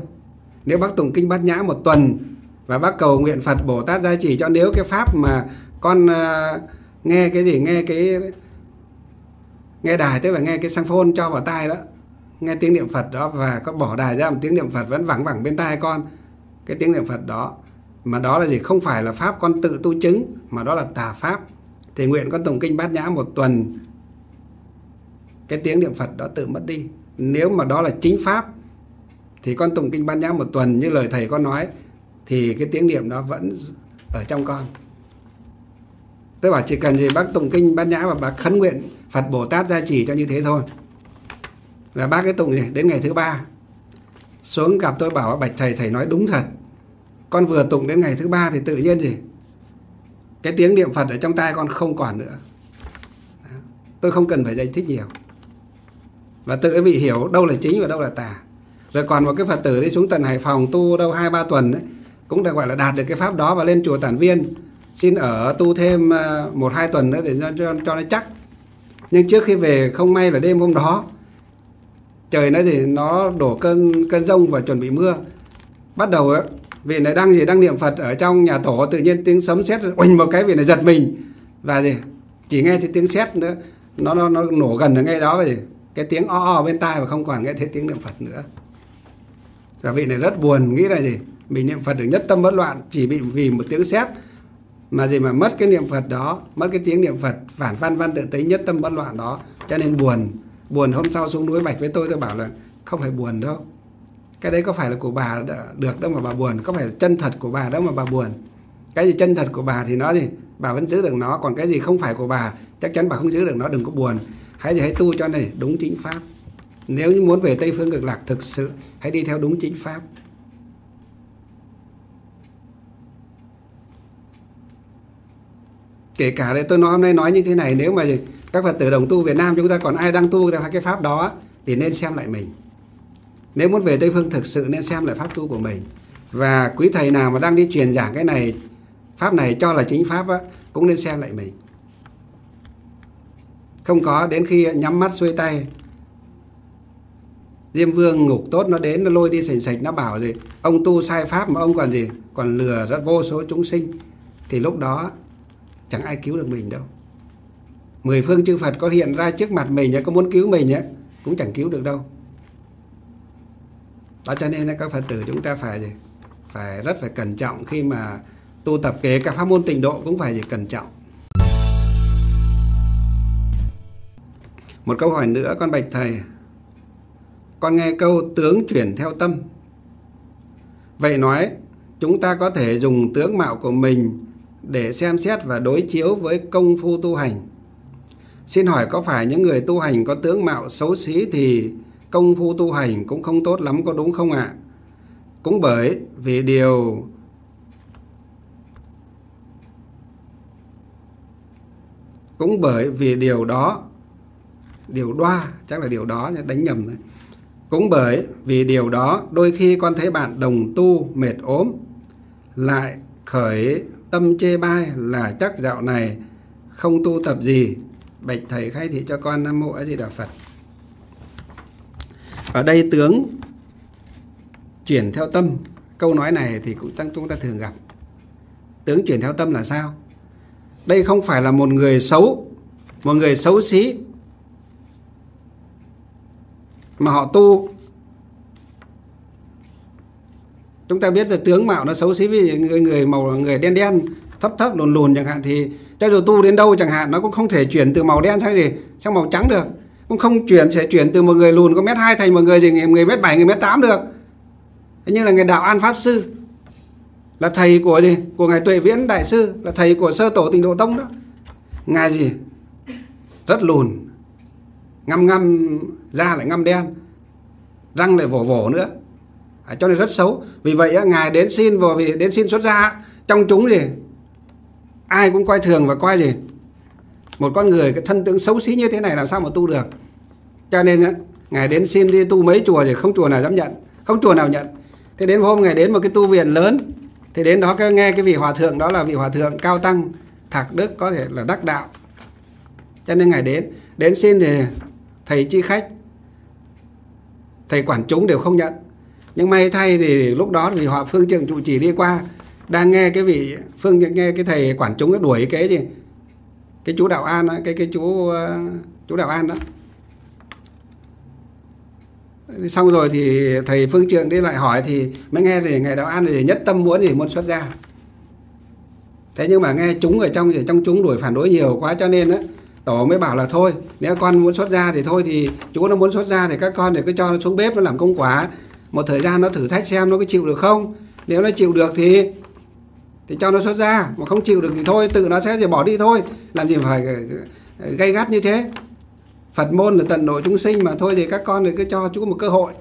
Nếu bác tụng kinh bát nhã một tuần và bác cầu nguyện phật bồ tát gia trì cho nếu cái pháp mà con uh, nghe cái gì nghe cái nghe đài tức là nghe cái sang phone cho vào tai đó nghe tiếng niệm phật đó và có bỏ đài ra một tiếng niệm phật vẫn vẳng vẳng bên tai con cái tiếng niệm phật đó. Mà đó là gì? Không phải là pháp con tự tu chứng mà đó là tà pháp. Thì nguyện con tụng kinh bát nhã một tuần cái tiếng niệm phật đó tự mất đi. Nếu mà đó là chính pháp, thì con tụng kinh bát nhã một tuần như lời thầy con nói, thì cái tiếng niệm nó vẫn ở trong con. Tôi bảo chỉ cần gì bác tụng kinh bát nhã và bác khấn nguyện phật bồ tát gia trì cho như thế thôi. Là bác cái tụng gì? Đến ngày thứ ba. Xuống gặp tôi bảo, bạch thầy thầy nói đúng thật. Con vừa tụng đến ngày thứ ba thì tự nhiên gì? Cái tiếng niệm phật ở trong tai con không còn nữa. Tôi không cần phải giải thích nhiều và tự vị hiểu đâu là chính và đâu là tà. Rồi còn một cái phật tử đi xuống tận hải phòng tu đâu hai ba tuần ấy, cũng đã gọi là đạt được cái pháp đó và lên chùa tản viên. Xin ở tu thêm à, một hai tuần nữa để cho, cho, cho nó chắc. Nhưng trước khi về không may là đêm hôm đó trời nó gì nó đổ cơn cơn rông và chuẩn bị mưa. Bắt đầu ấy, vì này đang gì đang niệm phật ở trong nhà tổ tự nhiên tiếng sấm sét oanh một cái vì này giật mình. Và gì chỉ nghe thấy tiếng sét nữa nó nó nó nổ gần ở ngay đó vậy cái tiếng o o bên tai và không còn nghe thấy tiếng niệm phật nữa. Và vị này rất buồn, nghĩ là gì? Mình niệm phật được nhất tâm bất loạn, chỉ bị vì một tiếng sét mà gì mà mất cái niệm phật đó, mất cái tiếng niệm phật phản văn văn tự tính nhất tâm bất loạn đó. Cho nên buồn buồn hôm sau xuống núi bạch với tôi tôi bảo là không phải buồn đâu. Cái đấy có phải là của bà được đâu mà bà buồn, có phải là chân thật của bà đâu mà bà buồn? Cái gì chân thật của bà thì nói gì? Bà vẫn giữ được nó, còn cái gì không phải của bà, chắc chắn bà không giữ được nó, đừng có buồn hãy hãy tu cho này đúng chính pháp. Nếu như muốn về tây phương cực lạc thực sự hãy đi theo đúng chính pháp. Kể cả đây tôi nói hôm nay nói như thế này nếu mà các phật tử đồng tu Việt Nam chúng ta còn ai đang tu theo cái pháp đó thì nên xem lại mình. Nếu muốn về Tây Phương thực sự nên xem lại pháp tu của mình. Và quý thầy nào mà đang đi truyền giảng cái này pháp này cho là chính pháp á, cũng nên xem lại mình không có, đến khi nhắm mắt xuôi tay. Diêm Vương ngục tốt nó đến, nó lôi đi sành sạch, nó bảo gì? Ông tu sai pháp mà ông còn gì? Còn lừa rất vô số chúng sinh. Thì lúc đó, chẳng ai cứu được mình đâu. Mười phương chư Phật có hiện ra trước mặt mình có muốn cứu mình cũng chẳng cứu được đâu. Đó cho nên các Phật tử chúng ta phải gì? Phải rất phải cẩn trọng khi mà tu tập. Kể cả pháp môn tịnh độ cũng phải gì cẩn trọng. Một câu hỏi nữa, con bạch thầy. Con nghe câu tướng chuyển theo tâm. Vậy nói, chúng ta có thể dùng tướng mạo của mình để xem xét và đối chiếu với công phu tu hành. Xin hỏi có phải những người tu hành có tướng mạo xấu xí thì công phu tu hành cũng không tốt lắm có đúng không ạ? À? cũng bởi vì điều cũng bởi vì điều đó điều đoa, chắc là điều đó đánh nhầm đấy. Cũng bởi vì điều đó, đôi khi con thấy bạn đồng tu mệt ốm, lại khởi tâm chê bai là chắc dạo này không tu tập gì. Bạch thầy khai thị cho con nam mô a di đà phật. Ở đây tướng chuyển theo tâm. Câu nói này thì cũng tăng chúng ta thường gặp. Tướng chuyển theo tâm là sao? Đây không phải là một người xấu, một người xấu xí mà họ tu. Chúng ta biết là tướng mạo nó xấu xí với người, người màu người đen đen thấp thấp lùn lùn chẳng hạn thì cho dù tu đến đâu chẳng hạn nó cũng không thể chuyển từ màu đen sang gì sang màu trắng được. Cũng không chuyển sẽ chuyển từ một người lùn có mét hai thành một người gì người mét bảy người mét tám được. Thế nhưng là người đạo an pháp sư là thầy của gì? Của ngài tuệ viễn đại sư là thầy của sơ tổ tịnh độ tông đó. Ngài gì? Rất lùn ngăm ngăm da lại ngăm đen răng lại vổ vổ nữa. À, cho nên rất xấu. Vì vậy á, ngài đến xin vào vì đến xin xuất gia trong chúng gì ai cũng coi thường và coi gì? Một con người cái thân tướng xấu xí như thế này làm sao mà tu được? Cho nên á, ngài đến xin đi tu mấy chùa thì không chùa nào dám nhận không chùa nào nhận. Thế đến hôm ngài đến một cái tu viện lớn thì đến đó cái nghe cái vị hòa thượng đó là vị hòa thượng cao tăng thạc đức có thể là đắc đạo. Cho nên ngài đến. Đến xin thì thầy chi khách, thầy quản chúng đều không nhận. Nhưng may thay thì lúc đó vì họ phương trường trụ trì đi qua, đang nghe cái vị phương, nghe cái thầy quản chúng đuổi cái gì cái chú đạo an cái cái chú chú đạo an đó. Xong rồi thì thầy phương trường đi lại hỏi thì mới nghe thì ngày đạo an thì nhất tâm muốn thì muốn xuất ra thế nhưng mà nghe chúng ở trong thì trong chúng đuổi phản đối nhiều quá cho nên á tổ mới bảo là thôi nếu con muốn xuất ra thì thôi thì chú nó muốn xuất ra thì các con để cứ cho nó xuống bếp nó làm công quả. Một thời gian nó thử thách xem nó có chịu được không. Nếu nó chịu được thì thì cho nó xuất ra. Mà không chịu được thì thôi tự nó sẽ thì bỏ đi thôi. Làm gì phải ờ, ờ, gây gắt như thế? Phật môn là tận độ chúng sinh mà thôi thì các con thì cứ cho chú một cơ hội.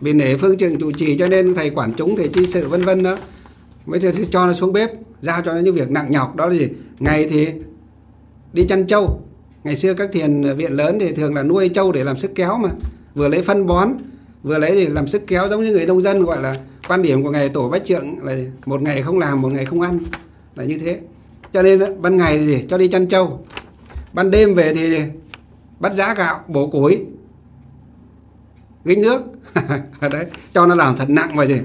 Vì nể phương trường chủ trì cho nên thầy quản chúng thầy chi sự vân vân đó. Mới thì, thì cho nó xuống bếp giao cho nó những việc nặng nhọc. Đó là gì? Ngày thì đi chăn trâu. Ngày xưa các thiền viện lớn thì thường là nuôi trâu để làm sức kéo mà. Vừa lấy phân bón, vừa lấy để làm sức kéo giống như người nông dân, gọi là quan điểm của ngày tổ bách trượng là một ngày không làm, một ngày không ăn, là như thế. Cho nên ban ngày thì gì? cho đi chăn trâu, ban đêm về thì bắt giá gạo, bổ củi gánh nước. Đấy, cho nó làm thật nặng vào gì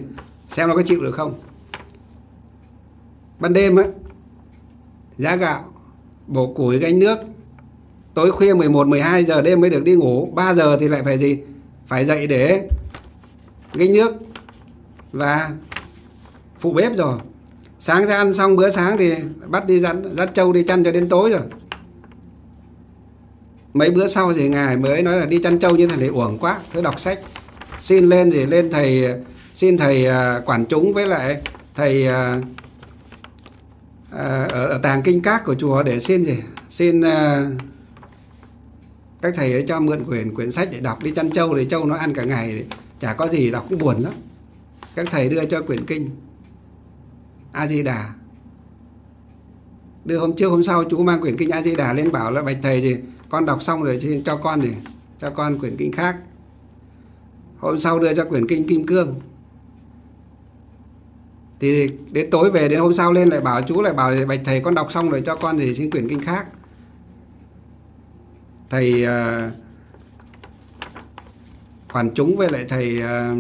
xem nó có chịu được không. Ban đêm á, giá gạo bổ củi gánh nước. Tối khuya 11 12 giờ đêm mới được đi ngủ. 3 giờ thì lại phải gì? Phải dậy để gánh nước. Và phụ bếp rồi. Sáng ra ăn xong, bữa sáng thì bắt đi dắt dắt trâu đi chăn cho đến tối rồi. Mấy bữa sau thì ngài mới nói là đi chăn trâu như thế này uổng quá cứ đọc sách. Xin lên thì lên thầy, xin thầy à, quản chúng với lại thầy à, Ờ, ở, ở tàng kinh các của chùa để xin gì? Xin uh, các thầy ấy cho mượn quyển quyển sách để đọc đi chăn trâu để trâu nó ăn cả ngày chả có gì đọc cũng buồn lắm. Các thầy đưa cho quyển kinh a di đà. Đưa hôm trước hôm sau chú mang quyển kinh a di đà lên bảo là bạch thầy gì con đọc xong rồi thì cho con thì cho con quyển kinh khác. Hôm sau đưa cho quyển kinh kim cương thì đến tối về đến hôm sau lên lại bảo chú lại bảo bạch thầy con đọc xong rồi cho con gì xin quyển kinh khác. Thầy uh, quản chúng với lại thầy uh,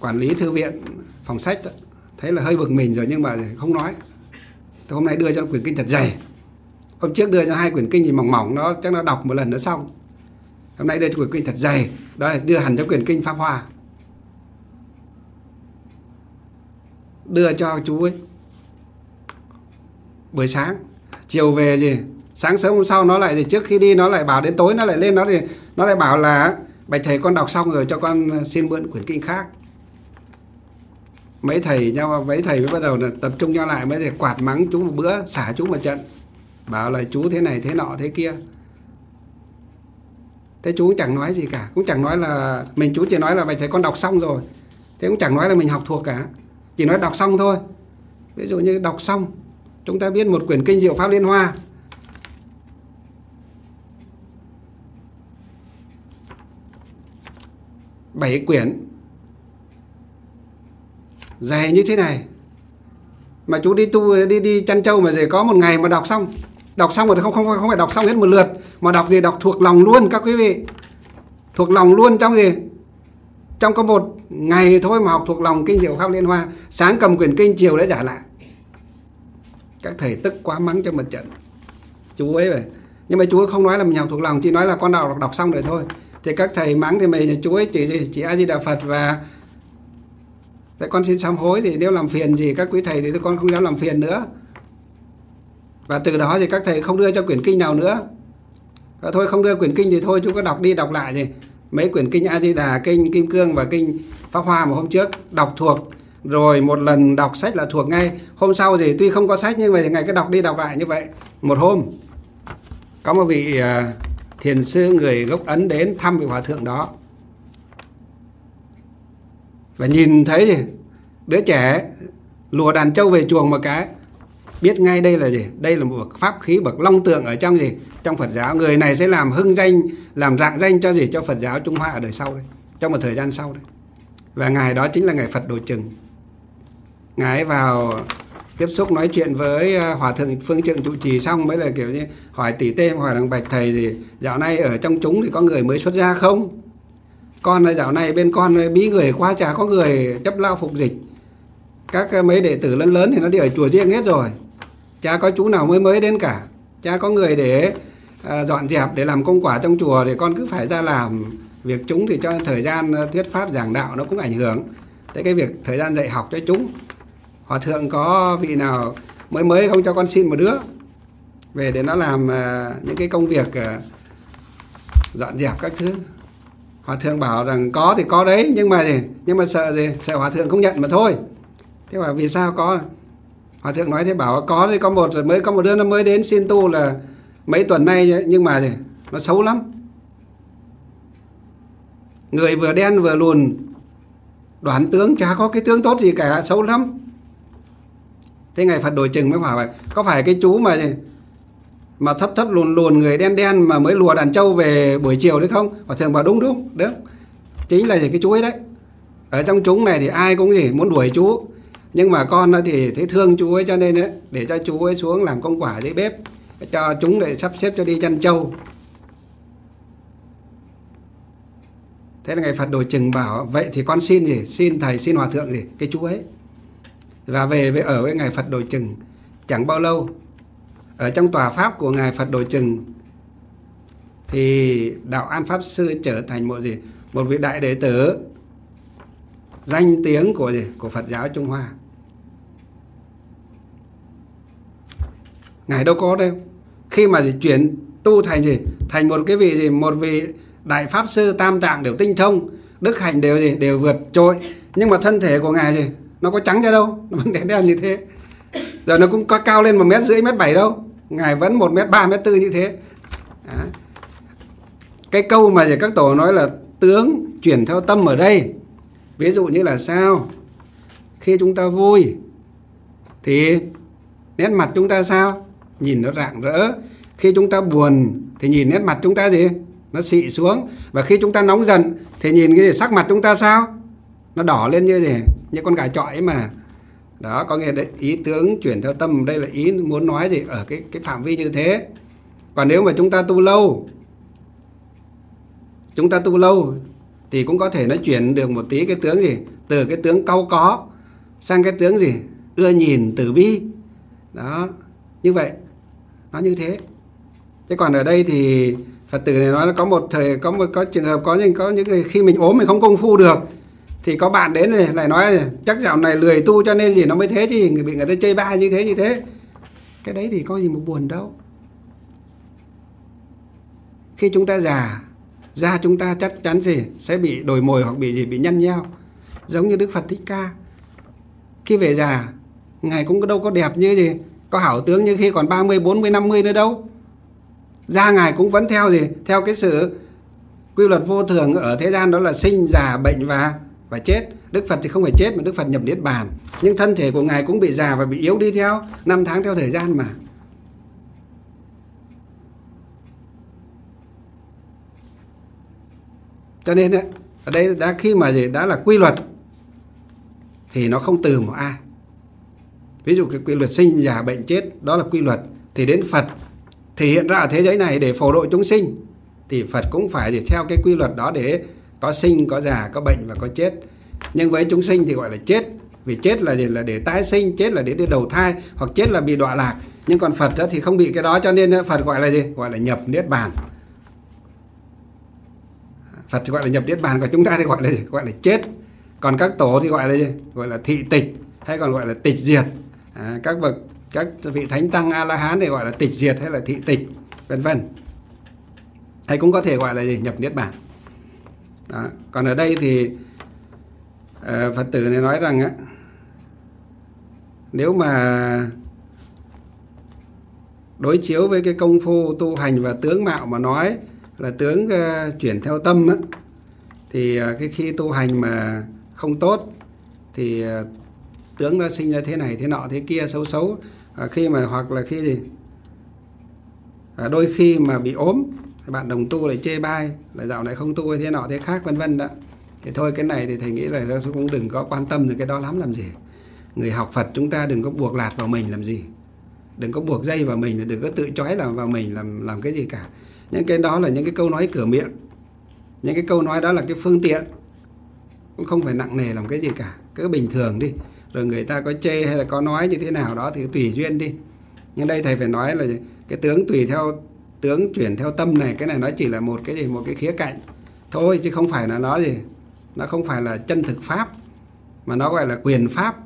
quản lý thư viện phòng sách đó, thấy là hơi bực mình rồi nhưng mà không nói. Thì hôm nay đưa cho quyển kinh thật dày. Hôm trước đưa cho hai quyển kinh gì mỏng mỏng nó chắc nó đọc một lần nữa xong. Hôm nay đưa cho quyển kinh thật dày. Đó là đưa hẳn cho quyển kinh pháp hoa. Đưa cho chú ấy. Buổi sáng, chiều về gì sáng sớm hôm sau nó lại thì trước khi đi nó lại bảo đến tối nó lại lên nó thì nó lại bảo là, bạch thầy, con đọc xong rồi cho con ờ, xin mượn quyển kinh khác. Mấy thầy nhau, mấy thầy mới bắt đầu là tập trung nhau lại mới để quạt mắng chú một bữa, xả chú một trận, bảo là chú thế này thế nọ thế kia. Thế chú cũng chẳng nói gì cả, cũng chẳng nói là mình, chú chỉ nói là bạch thầy, con đọc xong rồi. Thế cũng chẳng nói là mình học thuộc cả chỉ nói đọc xong thôi. Ví dụ như đọc xong, chúng ta biết một quyển kinh diệu pháp liên hoa. Bảy quyển. Dài như thế này. Mà chú đi tu, đi đi chăn trâu mà để có một ngày mà đọc xong. Đọc xong rồi không không không phải đọc xong hết một lượt, mà đọc gì? Đọc thuộc lòng luôn, các quý vị. Thuộc lòng luôn trong gì? Trong có một ngày thôi mà học thuộc lòng kinh diệu pháp liên hoa, sáng cầm quyển kinh, chiều đã trả lại các thầy tức quá mắng cho một trận chú ấy vậy nhưng mà chú ấy không nói là mình học thuộc lòng, chỉ nói là con đọc đọc xong rồi thôi thì các thầy mắng thì mình chú ấy chỉ gì chỉ a di đà phật và Thế con xin sám hối thì nếu làm phiền gì các quý thầy thì con không dám làm phiền nữa. Và từ đó thì các thầy không đưa cho quyển kinh nào nữa. Và thôi, không đưa quyển kinh thì thôi, chú có đọc đi, đọc lại gì. Mấy quyển kinh A Di Đà, kinh Kim Cương và kinh Pháp Hoa mà hôm trước đọc thuộc rồi một lần đọc sách là thuộc ngay. Hôm sau thì tuy không có sách nhưng mà ngày cứ đọc đi đọc lại như vậy. Một hôm có một vị à, thiền sư người gốc Ấn đến thăm vị hòa thượng đó và nhìn thấy gì đứa trẻ lùa đàn trâu về chuồng một cái biết ngay đây là gì? Đây là một pháp khí, bậc long tượng ở trong gì? Trong Phật giáo. Người này sẽ làm hưng danh, làm rạng danh cho gì? Cho Phật giáo Trung Hoa ở đời sau đấy, trong một thời gian sau đấy. Và ngài đó chính là ngài Phật Đồ Trừng ngài vào tiếp xúc nói chuyện với à, hòa thượng phương trượng trụ trì xong mới là kiểu như hỏi tỷ tê, hỏi rằng, bạch thầy gì? Dạo này ở trong chúng thì có người mới xuất gia không? Con là dạo này bên con bí người quá chả có người chấp lao phục dịch. Các à, mấy đệ tử lớn lớn thì nó đi ở chùa riêng hết rồi cha có chú nào mới mới đến cả. Cha có người để à, dọn dẹp để làm công quả trong chùa thì con cứ phải ra làm việc chúng thì cho thời gian à, thuyết pháp giảng đạo nó cũng ảnh hưởng. Tới cái việc thời gian dạy học cho chúng hòa thượng có vị nào mới mới không cho con xin một đứa? Về để nó làm uh, những cái công việc uh, dọn dẹp các thứ. Hòa thượng bảo rằng có thì có đấy nhưng mà gì? Nhưng mà sợ gì? Sợ hòa thượng không nhận mà thôi. Thế mà vì sao có? Hòa thượng nói thế, bảo có thì có một mới có một đứa nó mới đến xin tu là mấy tuần nay nhưng mà nó xấu lắm. Người vừa đen vừa lùn, đoán tướng, chả có cái tướng tốt gì cả, xấu lắm. Thế ngày phật đổi chừng mới bảo vậy, có phải cái chú mà mà thấp thấp lùn lùn, người đen đen mà mới lùa đàn trâu về buổi chiều đấy không? Hòa thượng bảo đúng đúng đúng. Chính là gì cái chú ấy đấy. Ở trong chúng này thì ai cũng gì muốn đuổi chú nhưng mà con nó thì thấy thương chú ấy cho nên ấy, để cho chú ấy xuống làm công quả dưới bếp cho chúng để sắp xếp cho đi chăn trâu. Thế là ngày phật đồ chừng bảo vậy thì con xin gì? Xin thầy xin hòa thượng gì? Cái chú ấy. Và về với ở với ngày phật đồ chừng chẳng bao lâu ở trong tòa pháp của ngài Phật Đồ Trừng thì đạo An Pháp sư trở thành một gì? Một vị đại đệ tử danh tiếng của gì? Của Phật giáo Trung Hoa. Ngài đâu có đâu. Khi mà chuyển tu thành gì, thành một cái vị gì, một vị đại pháp sư tam tạng đều tinh thông, đức hạnh đều gì, đều vượt trội. Nhưng mà thân thể của ngài gì, nó có trắng ra đâu, nó vẫn đen đen như thế. Rồi nó cũng có cao lên một mét rưỡi, mét bảy đâu. Ngài vẫn một mét ba, mét tư như thế. Đó. cái câu mà các tổ nói là tướng chuyển theo tâm ở đây. Ví dụ như là sao? Khi chúng ta vui thì nét mặt chúng ta sao? Nhìn nó rạng rỡ. Khi chúng ta buồn thì nhìn nét mặt chúng ta gì? Nó xị xuống. Và khi chúng ta nóng giận thì nhìn cái gì? Sắc mặt chúng ta sao? Nó đỏ lên như gì? Như con gà chọi mà. Đó, có nghĩa đấy ý tướng chuyển theo tâm. Đây là ý muốn nói gì? Ở cái cái phạm vi như thế. Còn nếu mà chúng ta tu lâu, chúng ta tu lâu thì cũng có thể nó chuyển được một tí cái tướng gì? Từ cái tướng cau có sang cái tướng gì? Ưa nhìn tử bi. Đó, như vậy nó như thế. Thế còn ở đây thì phật tử này nói là có một thời, có một, có trường hợp, có những có những người khi mình ốm mình không công phu được, thì có bạn đến này, lại nói chắc dạo này lười tu cho nên gì nó mới thế chứ, người bị người ta chơi ba như thế như thế. Cái đấy thì có gì mà buồn đâu. Khi chúng ta già, da chúng ta chắc chắn gì sẽ bị đổi mồi hoặc bị gì, bị nhăn nheo. Giống như đức phật thích ca. Khi về già, ngài cũng đâu có đẹp như gì có hảo tướng như khi còn 30, 40, 50 nữa đâu. Ra ngài cũng vẫn theo gì? Theo cái sự quy luật vô thường ở thế gian đó là sinh già bệnh và và chết. Đức phật thì không phải chết mà đức phật nhập niết bàn. Nhưng thân thể của ngài cũng bị già và bị yếu đi theo năm tháng theo thời gian mà. Cho nên ở đây đã khi mà gì? Đã là quy luật thì nó không từ một ai ví dụ cái quy luật sinh già bệnh chết, đó là quy luật. Thì đến phật thể hiện ra ở thế giới này để phổ độ chúng sinh, thì phật cũng phải để theo cái quy luật đó để có sinh, có già, có bệnh và có chết. Nhưng với chúng sinh thì gọi là chết. Vì chết là gì? Là để tái sinh, chết là để đi đầu thai, hoặc chết là bị đọa lạc. Nhưng còn phật đó thì không bị cái đó, cho nên phật gọi là gì? Gọi là nhập niết bàn. Phật thì gọi là nhập niết bàn, còn chúng ta thì gọi là gì? gọi là chết. Còn các tổ thì gọi là gì? Gọi là thị tịch, hay còn gọi là tịch diệt à, các bậc các vị thánh tăng a la hán thì gọi là tịch diệt hay là thị tịch vân vân hay cũng có thể gọi là gì nhập niết bàn đó. còn ở đây thì uh, phật tử này nói rằng á nếu mà đối chiếu với cái công phu tu hành và tướng mạo mà nói là tướng uh, chuyển theo tâm á thì uh, cái khi tu hành mà không tốt thì uh, tướng nó sinh ra thế này thế nọ thế kia xấu xấu. À, khi mà hoặc là khi gì à, đôi khi mà bị ốm bạn đồng tu lại chê bai là dạo này không tu thế nọ thế khác vân vân đó. Thì thôi cái này thì thầy nghĩ là cũng đừng có quan tâm đến cái đó lắm làm gì? Người học Phật chúng ta đừng có buộc lạt vào mình làm gì? Đừng có buộc dây vào mình đừng có tự trói làm vào mình làm làm cái gì cả. Những cái đó là những cái câu nói cửa miệng. Những cái câu nói đó là cái phương tiện. Cũng không phải nặng nề làm cái gì cả. Cứ bình thường đi rồi người ta có chê hay là có nói như thế nào đó thì tùy duyên đi. Nhưng đây thầy phải nói là cái tướng tùy theo tướng chuyển theo tâm này cái này nó chỉ là một cái gì một cái khía cạnh. Thôi chứ không phải là nó gì nó không phải là chân thực pháp mà nó gọi là quyền pháp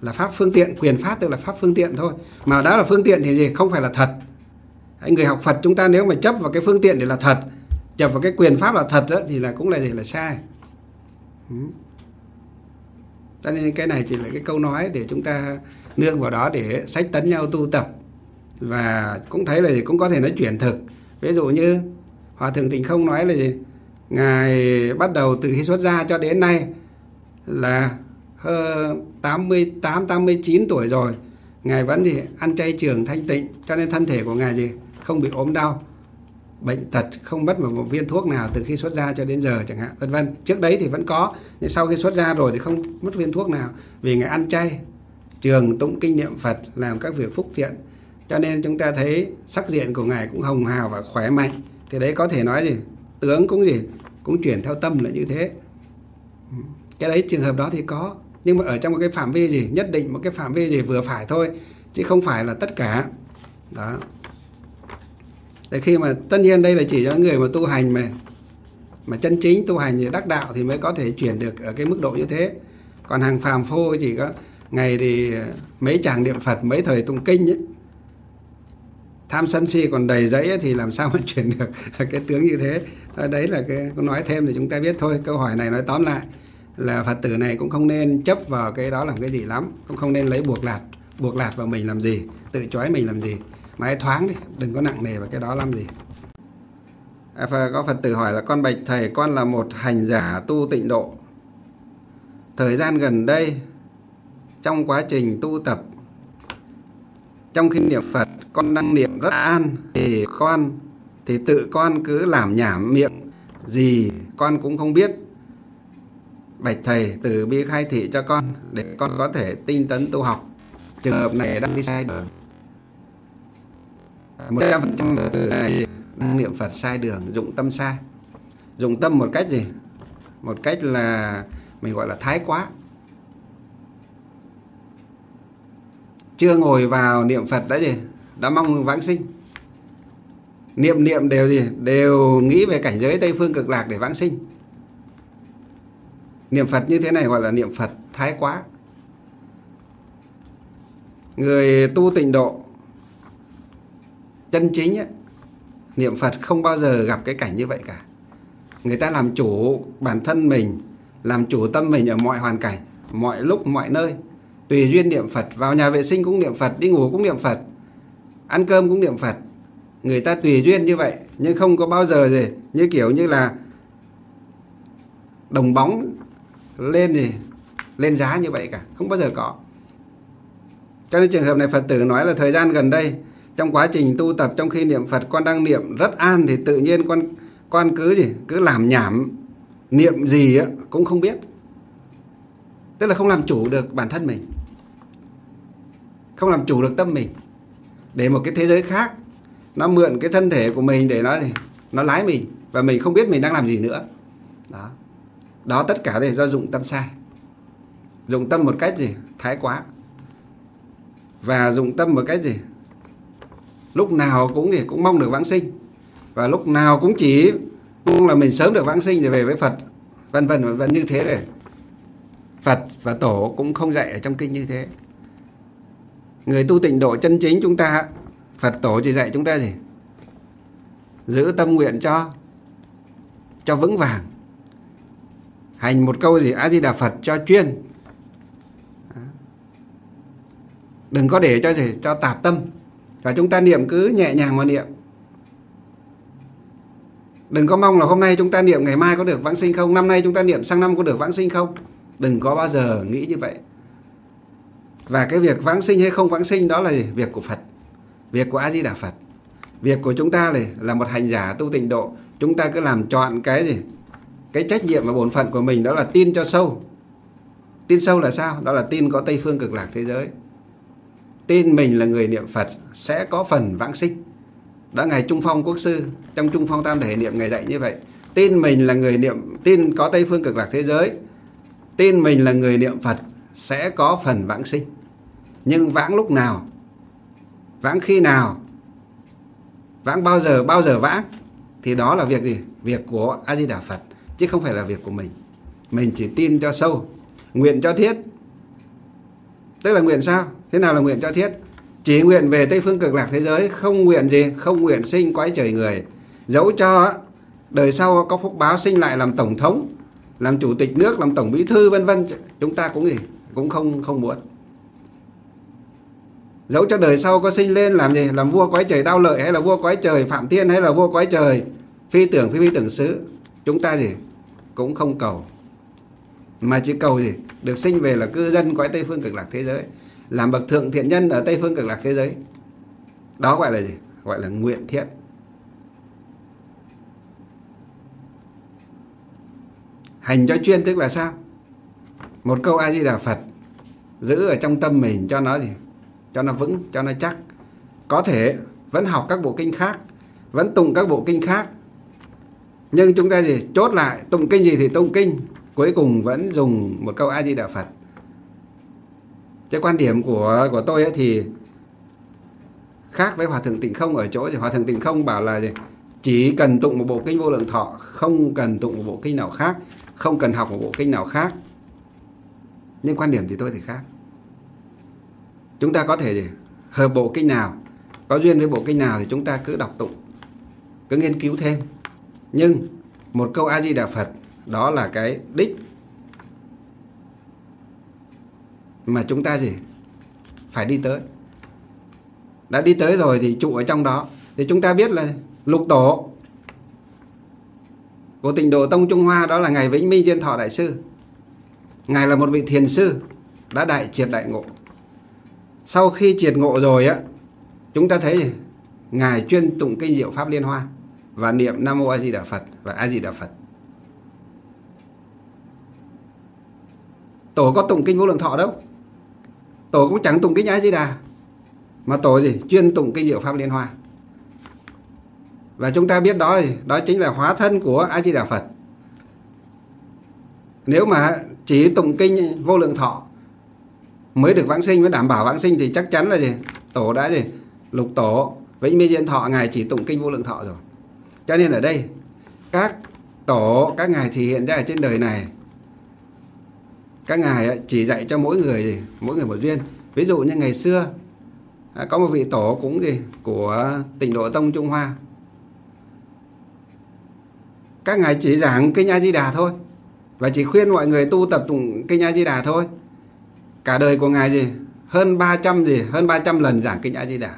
là pháp phương tiện. Quyền pháp tức là pháp phương tiện thôi. Mà đó là phương tiện thì gì? Không phải là thật. Anh người học Phật chúng ta nếu mà chấp vào cái phương tiện để là thật chấp vào cái quyền pháp là thật đó, thì là cũng là gì? Là sai. Ừ cho nên cái này chỉ là cái câu nói để chúng ta nương vào đó để sách tấn nhau tu tập. Và cũng thấy là gì cũng có thể nói chuyển thực. Ví dụ như, hòa thượng tịnh không nói là gì? Ngài bắt đầu từ khi xuất gia cho đến nay là hơn 88 89 tuổi rồi. Ngài vẫn thì ăn chay trường thanh tịnh. Cho nên thân thể của ngài gì? Không bị ốm đau bệnh tật không mất một, một viên thuốc nào từ khi xuất gia cho đến giờ chẳng hạn vân vân. Trước đấy thì vẫn có nhưng sau khi xuất gia rồi thì không mất viên thuốc nào. Vì ngài ăn chay trường tụng kinh niệm phật làm các việc phúc thiện. Cho nên chúng ta thấy sắc diện của ngài cũng hồng hào và khỏe mạnh. Thì đấy có thể nói gì? Tướng cũng gì? Cũng chuyển theo tâm là như thế. Cái đấy trường hợp đó thì có. Nhưng mà ở trong một cái phạm vi gì? Nhất định một cái phạm vi gì vừa phải thôi chứ không phải là tất cả. Đó để khi mà tất nhiên đây là chỉ cho người mà tu hành mà mà chân chính tu hành thì đắc đạo thì mới có thể chuyển được ở cái mức độ như thế. Còn hàng phàm phu chỉ có ngày thì mấy chàng niệm phật, mấy thời tụng kinh ấy, tham sân si còn đầy giấy thì làm sao mà chuyển được cái tướng như thế. Đấy là cái nói thêm thì chúng ta biết thôi, câu hỏi này nói tóm lại là phật tử này cũng không nên chấp vào cái đó làm cái gì lắm, cũng không nên lấy buộc lạt buộc lạt vào mình làm gì, tự chói mình làm gì máy thoáng đi, đừng có nặng nề vào cái đó làm gì. Phật có phật tử hỏi là, con bạch thầy, con là một hành giả tu tịnh độ. Thời gian gần đây, trong quá trình tu tập, trong khi niệm phật, con đang niệm rất an, thì con, thì tự con cứ làm nhảm miệng, gì con cũng không biết. Bạch thầy, từ bi khai thị cho con, để con có thể tinh tấn tu học. Trường hợp này đang đi sai đường một trăm phần trăm này đang niệm phật sai đường, dụng tâm sai. Dụng tâm một cách gì? Một cách là mình gọi là thái quá. Chưa ngồi vào niệm phật đã gì? Đã mong vãng sinh. Niệm niệm đều gì? Đều nghĩ về cảnh giới tây phương cực lạc để vãng sinh. Niệm phật như thế này gọi là niệm phật thái quá. Người tu tịnh độ chân chính ấy, niệm phật không bao giờ gặp cái cảnh như vậy cả. Người ta làm chủ bản thân mình làm chủ tâm mình ở mọi hoàn cảnh mọi lúc mọi nơi. Tùy duyên niệm phật vào nhà vệ sinh cũng niệm phật đi ngủ cũng niệm phật ăn cơm cũng niệm phật. Người ta tùy duyên như vậy nhưng không có bao giờ gì như kiểu như là đồng bóng lên thì lên giá như vậy cả không bao giờ có. Cho nên trường hợp này phật tử nói là thời gian gần đây trong quá trình tu tập trong khi niệm phật con đang niệm rất an thì tự nhiên con con cứ gì? Cứ làm nhảm. Niệm gì á, cũng không biết. Tức là không làm chủ được bản thân mình. Không làm chủ được tâm mình. Để một cái thế giới khác nó mượn cái thân thể của mình để nó nó lái mình. Và mình không biết mình đang làm gì nữa. Đó. Đó tất cả đều do dụng tâm sai. Dụng tâm một cách gì? Thái quá. Và dụng tâm một cách gì? Lúc nào cũng gì cũng mong được vãng sinh. Và lúc nào cũng chỉ mong là mình sớm được vãng sinh để về với Phật. Vân vân vân vân, như thế này. Phật và tổ cũng không dạy ở trong kinh như thế. Người tu tịnh độ chân chính chúng ta, Phật tổ chỉ dạy chúng ta gì? Giữ tâm nguyện cho cho vững vàng. Hành một câu gì? A di đà phật cho chuyên. Đừng có để cho gì? Cho tạp tâm và chúng ta niệm cứ nhẹ nhàng mà niệm. Đừng có mong là hôm nay chúng ta niệm, ngày mai có được vãng sinh không? Năm nay chúng ta niệm, sang năm có được vãng sinh không? Đừng có bao giờ nghĩ như vậy. Và cái việc vãng sinh hay không vãng sinh đó là gì? việc của phật. Việc của a di đà phật. Việc của chúng ta này là một hành giả tu tịnh độ. Chúng ta cứ làm chọn cái gì? Cái trách nhiệm và bổn phận của mình đó là tin cho sâu. Tin sâu là sao? Đó là tin có tây phương cực lạc thế giới tin mình là người niệm phật sẽ có phần vãng sinh. Đó ngày trung phong quốc sư, trong trung phong tam thể niệm ngày dạy như vậy. Tin mình là người niệm, tin có tây phương cực lạc thế giới, tin mình là người niệm phật sẽ có phần vãng sinh. Nhưng vãng lúc nào? Vãng khi nào? Vãng bao giờ? Bao giờ vãng? Thì đó là việc gì? Việc của a di đà phật, chứ không phải là việc của mình. Mình chỉ tin cho sâu, nguyện cho thiết. Tức là nguyện sao? Thế nào là nguyện cho thiết? Chỉ nguyện về tây phương cực lạc thế giới, không nguyện gì, không nguyện sinh quái trời người. Dẫu cho đời sau có phúc báo sinh lại làm tổng thống, làm chủ tịch nước, làm tổng bí thư, vân vân, chúng ta cũng gì? Cũng không không muốn. Dẫu cho đời sau có sinh lên làm gì? Làm vua quái trời đau lợi hay là vua quái trời phạm thiên hay là vua quái trời phi tưởng, phi phi tưởng xứ chúng ta gì? Cũng không cầu. Mà chỉ cầu gì? Được sinh về là cư dân cõi tây phương cực lạc thế giới làm bậc thượng thiện nhân ở tây phương cực lạc thế giới. Đó gọi là gì? Gọi là nguyện thiện. Hành cho chuyên tức là sao? Một câu a di đà phật giữ ở trong tâm mình cho nó gì? Cho nó vững, cho nó chắc. Có thể vẫn học các bộ kinh khác, vẫn tụng các bộ kinh khác. Nhưng chúng ta gì? Chốt lại, tụng kinh gì thì tụng kinh. Cuối cùng vẫn dùng một câu a di đà phật cái quan điểm của của tôi ấy thì khác với hòa thượng tịnh không ở chỗ thì hòa thượng tịnh không bảo là gì chỉ cần tụng một bộ kinh vô lượng thọ, không cần tụng một bộ kinh nào khác, không cần học một bộ kinh nào khác. Nhưng quan điểm thì tôi thì khác. Chúng ta có thể gì hợp bộ kinh nào, có duyên với bộ kinh nào thì chúng ta cứ đọc tụng, cứ nghiên cứu thêm. Nhưng một câu a di đà phật, đó là cái đích mà chúng ta gì phải đi tới. Đã đi tới rồi thì trụ ở trong đó. Thì chúng ta biết là lục tổ của tịnh độ tông trung hoa đó là ngài vĩnh minh diên thọ đại sư. Ngài là một vị thiền sư đã đại triệt đại ngộ. Sau khi triệt ngộ rồi á, chúng ta thấy ngài chuyên tụng kinh diệu pháp liên hoa và niệm nam mô a di đà phật và a di đà phật. Tổ có tụng kinh vô lượng thọ đâu? Tổ cũng chẳng tụng kinh a di đà, mà tổ gì? Chuyên tụng kinh diệu pháp liên hoa. Và chúng ta biết đó gì đó chính là hóa thân của a di đà phật. Nếu mà chỉ tụng kinh vô lượng thọ mới được vãng sinh, mới đảm bảo vãng sinh thì chắc chắn là gì? Tổ đã gì? Lục tổ. Vĩnh minh diên thọ ngài chỉ tụng kinh vô lượng thọ rồi. Cho nên ở đây, các tổ, các ngài thì hiện ra ở trên đời này các ngài chỉ dạy cho mỗi người mỗi người một duyên. Ví dụ như ngày xưa à, có một vị tổ cũng gì, của tỉnh độ tông trung hoa. Các ngài chỉ giảng kinh a di đà thôi, và chỉ khuyên mọi người tu tập tụng kinh a di đà thôi. Cả đời của ngài gì, hơn 300 gì, hơn 300 lần giảng kinh a di đà.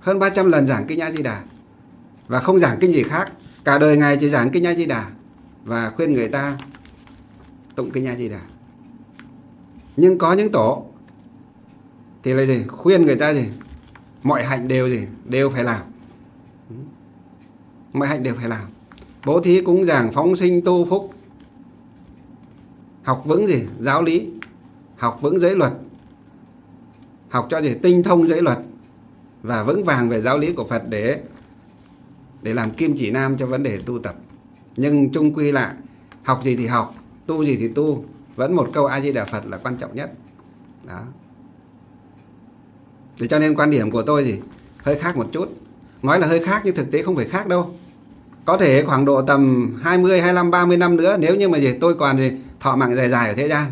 Hơn 300 lần giảng kinh a di đà, và không giảng kinh gì khác. Cả đời ngài chỉ giảng kinh a di đà, và khuyên người ta tụng kinh a di đà nhưng có những tổ thì là gì, khuyên người ta gì, mọi hạnh đều gì, đều phải làm. Mọi hạnh đều phải làm. Bố thí cúng giảng phóng sinh, tu phúc, học vững gì, giáo lý, học vững giới luật, học cho gì, tinh thông giới luật, và vững vàng về giáo lý của Phật để để làm kim chỉ nam cho vấn đề tu tập. Nhưng chung quy lại, học gì thì học tu gì thì tu. Vẫn một câu a di đà phật là quan trọng nhất. Đó. Thì cho nên quan điểm của tôi gì hơi khác một chút. Nói là hơi khác nhưng thực tế không phải khác đâu. Có thể khoảng độ tầm 20, 25, 30 năm nữa nếu như mà gì tôi còn gì thọ mạng dài dài ở thế gian.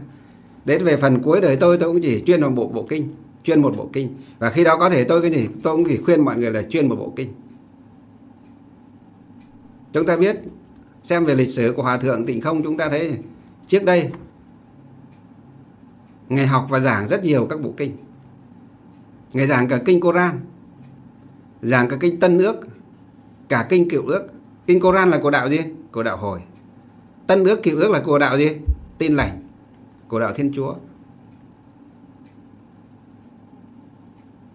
Đến về phần cuối đời tôi tôi cũng chỉ chuyên một bộ bộ kinh chuyên một bộ kinh. Và khi đó có thể tôi cái gì tôi cũng chỉ khuyên mọi người là chuyên một bộ kinh. Chúng ta biết xem về lịch sử của hòa thượng tịnh không chúng ta thấy trước đây ngày học và giảng rất nhiều các bộ kinh. Ngày giảng cả kinh Koran, giảng cả kinh Tân ước, cả kinh Cựu ước. Kinh Koran là của đạo gì? Của đạo hồi. Tân ước Cựu ước là của đạo gì? Tin lành, của đạo Thiên Chúa.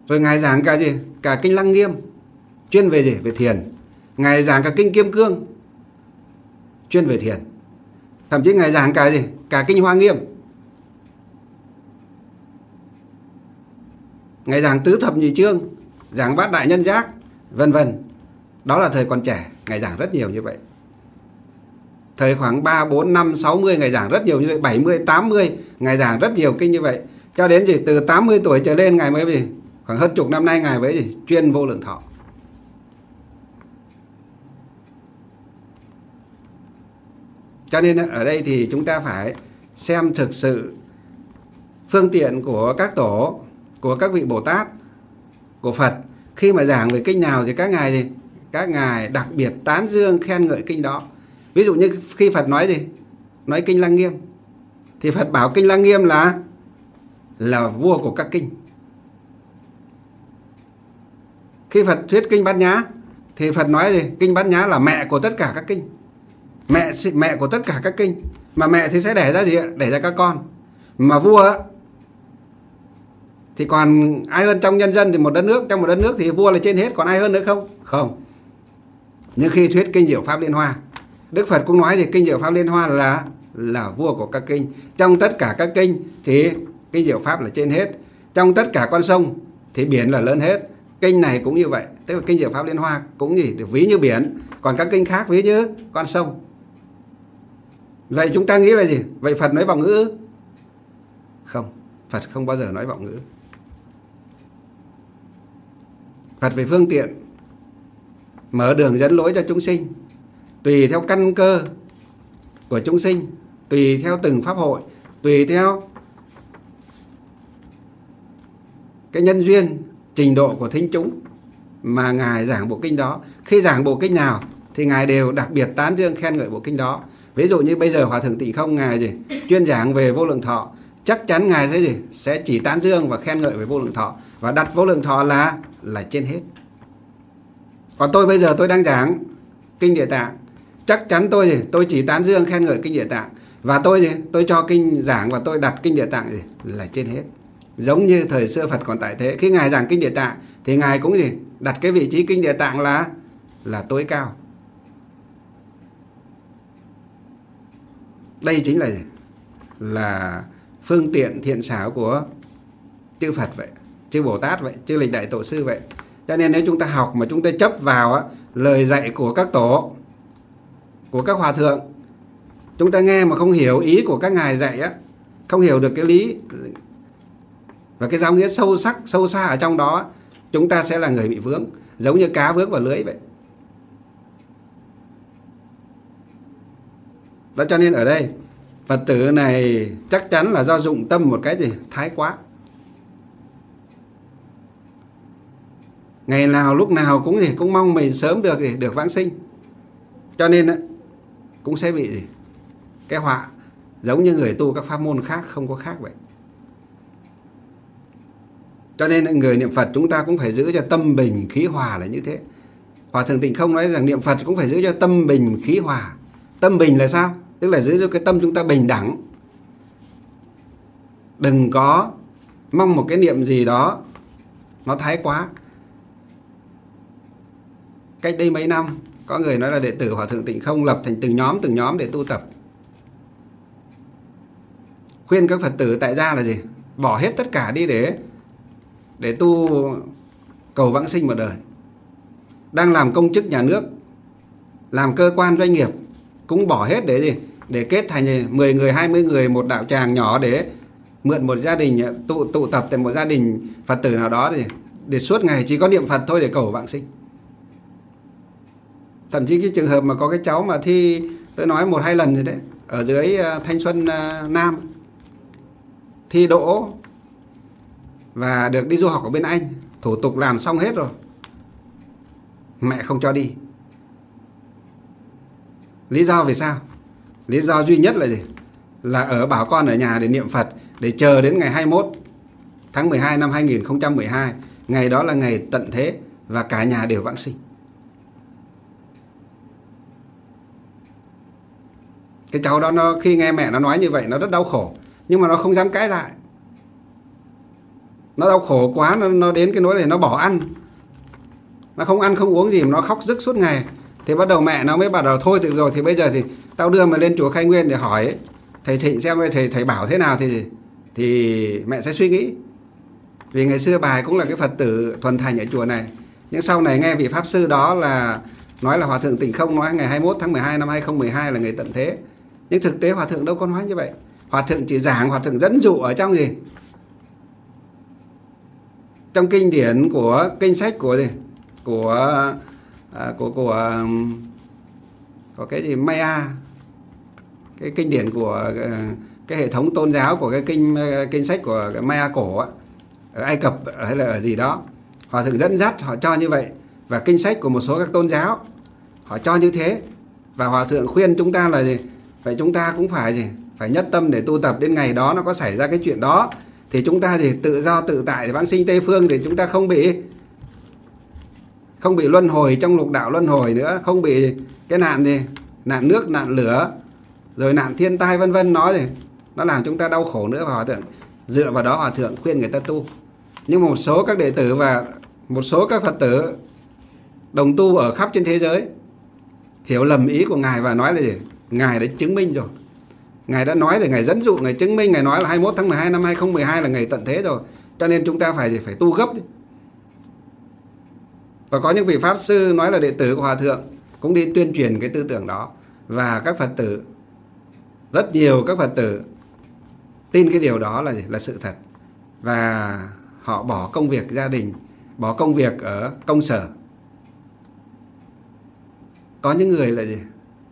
Rồi ngài giảng cả gì? Cả kinh Lăng Nghiêm, chuyên về gì? Về thiền. Ngài giảng cả kinh Kim Cương, chuyên về thiền thậm chí ngày giảng cả gì cả kinh Hoa Nghiêm. Ngày giảng tứ thập nhị chương giảng bát đại nhân giác vân vân. Đó là thời còn trẻ ngày giảng rất nhiều như vậy. Thời khoảng 3, 4, 5, 60 ngày giảng rất nhiều như vậy. 70, 80 ngày giảng rất nhiều kinh như vậy. Cho đến gì từ 80 tuổi trở lên ngài mới gì khoảng hơn chục năm nay ngài mới gì chuyên vô lượng thọ. Cho nên ở đây thì chúng ta phải xem thực sự phương tiện của các tổ, của các vị bồ tát, của phật. Khi mà giảng về kinh nào thì các ngài gì các ngài đặc biệt tán dương khen ngợi kinh đó. Ví dụ như khi phật nói gì? Nói kinh lăng nghiêm. Thì phật bảo kinh lăng nghiêm là là vua của các kinh. Khi phật thuyết kinh bát nhã, thì phật nói gì? Kinh bát nhã là mẹ của tất cả các kinh mẹ mẹ của tất cả các kinh. Mà mẹ thì sẽ đẻ ra gì ạ? Đẻ ra các con. Mà vua thì còn ai hơn trong nhân dân thì một đất nước, trong một đất nước thì vua là trên hết, còn ai hơn nữa không? Không. Nhưng khi thuyết kinh diệu pháp liên hoa, đức phật cũng nói thì kinh diệu pháp liên hoa là là vua của các kinh. Trong tất cả các kinh thì kinh diệu pháp là trên hết. Trong tất cả con sông thì biển là lớn hết. Kinh này cũng như vậy. Tức là kinh diệu pháp liên hoa cũng gì ví như biển. Còn các kinh khác ví như con sông vậy chúng ta nghĩ là gì? Vậy phật nói vọng ngữ không, phật không bao giờ nói vọng ngữ. Phật về phương tiện, mở đường dẫn lối cho chúng sinh, tùy theo căn cơ của chúng sinh, tùy theo từng pháp hội, tùy theo cái nhân duyên, trình độ của thính chúng mà ngài giảng bộ kinh đó. Khi giảng bộ kinh nào thì ngài đều đặc biệt tán dương khen ngợi bộ kinh đó ví dụ như bây giờ hòa thượng tỷ không, ngài gì, chuyên giảng về vô lượng thọ, chắc chắn ngài sẽ gì? Sẽ chỉ tán dương và khen ngợi về vô lượng thọ. Và đặt vô lượng thọ là là trên hết. Còn tôi bây giờ tôi đang giảng kinh địa tạng. Chắc chắn tôi gì? Tôi chỉ tán dương, khen ngợi kinh địa tạng. Và tôi gì? Tôi cho kinh giảng và tôi đặt kinh địa tạng gì? Là trên hết. Giống như thời xưa Phật còn tại thế. Khi ngài giảng kinh địa tạng, thì ngài cũng gì? Đặt cái vị trí kinh địa tạng là là tối cao. Đây chính là là phương tiện thiện xảo của chư Phật vậy chư Bồ Tát vậy chư lịch đại tổ sư vậy. Cho nên nếu chúng ta học mà chúng ta chấp vào á, lời dạy của các tổ của các hòa thượng chúng ta nghe mà không hiểu ý của các ngài dạy á không hiểu được cái lý và cái giáo nghĩa sâu sắc sâu xa ở trong đó chúng ta sẽ là người bị vướng giống như cá vướng vào lưới vậy. Đó cho nên ở đây, phật tử này chắc chắn là do dụng tâm một cái gì? Thái quá. Ngày nào lúc nào cũng gì? Cũng mong mình sớm được gì? Được vãng sinh. Cho nên cũng sẽ bị gì? Cái họa giống như người tu các pháp môn khác, không có khác vậy. Cho nên người niệm Phật chúng ta cũng phải giữ cho tâm bình khí hòa là như thế. Hòa Thượng Tịnh không nói rằng niệm Phật cũng phải giữ cho tâm bình khí hòa. Tâm bình là sao? Tức là giữ cho cái tâm chúng ta bình đẳng. Đừng có mong một cái niệm gì đó Nó thái quá. Cách đây mấy năm, Có người nói là đệ tử Hòa Thượng Tịnh không lập thành từng nhóm từng nhóm để tu tập. Khuyên các Phật tử tại gia là gì? Bỏ hết tất cả đi để để tu cầu vãng sinh một đời. Đang làm công chức nhà nước, làm cơ quan doanh nghiệp cũng bỏ hết để gì? Để kết thành 10 người 20 người một đạo tràng nhỏ để mượn một gia đình, tụ tụ tập tại một gia đình Phật tử nào đó để để suốt ngày chỉ có niệm Phật thôi để cầu vãng sinh. Thậm chí cái trường hợp mà có cái cháu mà thi, tôi nói một hai lần rồi đấy, ở dưới ờ, thanh xuân ờ, nam, thi đỗ và được đi du học ở bên Anh, thủ tục làm xong hết rồi, mẹ không cho đi lý do vì sao? Lý do duy nhất là gì? Là ở bảo con ở nhà để niệm Phật để chờ đến ngày 21 tháng 12 năm 2012 ngày đó là ngày tận thế và cả nhà đều vãng sinh. Cái cháu đó nó khi nghe mẹ nó nói như vậy nó rất đau khổ. Nhưng mà nó không dám cãi lại. Nó đau khổ quá nó, nó đến cái nỗi này nó bỏ ăn. Nó không ăn không uống gì mà nó khóc rức suốt ngày thì bắt đầu mẹ nó mới bắt đầu thôi được rồi, thì bây giờ thì tao đưa mày lên chùa khai nguyên để hỏi. Thầy thịnh xem thầy thầy bảo thế nào thì thì mẹ sẽ suy nghĩ. Vì ngày xưa bài cũng là cái phật tử thuần thành ở chùa này. Nhưng sau này nghe vị pháp sư đó là nói là hòa thượng tỉnh không nói ngày 21 tháng 12 năm 2012 là ngày tận thế. Nhưng thực tế hòa thượng đâu có nói như vậy. Hòa thượng chỉ giảng, hòa thượng dẫn dụ ở trong gì? Trong kinh điển của, kinh sách của gì? Của à, của của um, có cái gì? Maya. Cái kinh điển của ờ, cái hệ thống tôn giáo của cái kinh ờ, kinh sách của cái Maya cổ á, ở Ai Cập hay là ở gì đó. Họ thường dẫn dắt họ cho như vậy. Và kinh sách của một số các tôn giáo họ cho như thế. Và hòa thượng khuyên chúng ta là gì? Phải chúng ta cũng phải gì? Phải nhất tâm để tu tập đến ngày đó nó có xảy ra cái chuyện đó. Thì chúng ta thì tự do tự tại để vãng sinh tây phương thì chúng ta không bị không bị luân hồi trong lục đạo luân hồi nữa. Không bị cái nạn gì nạn nước nạn lửa rồi nạn thiên tai vân vân nói gì, nó làm chúng ta đau khổ nữa. Và hòa thượng dựa vào đó hòa thượng khuyên người ta tu. Nhưng một số các đệ tử và một số các phật tử đồng tu ở khắp trên thế giới hiểu lầm ý của ngài và nói là gì? Ngài đã chứng minh rồi. Ngài đã nói rồi, Ngài dẫn dụ, Ngài chứng minh, Ngài nói là 21 tháng 12 năm 2012 là ngày tận thế rồi. Cho nên chúng ta phải phải tu gấp đi. Và có những vị Pháp Sư nói là đệ tử của Hòa Thượng cũng đi tuyên truyền cái tư tưởng đó. Và các Phật tử, rất nhiều các Phật tử tin cái điều đó là là sự thật. Và họ bỏ công việc gia đình, bỏ công việc ở công sở có những người là gì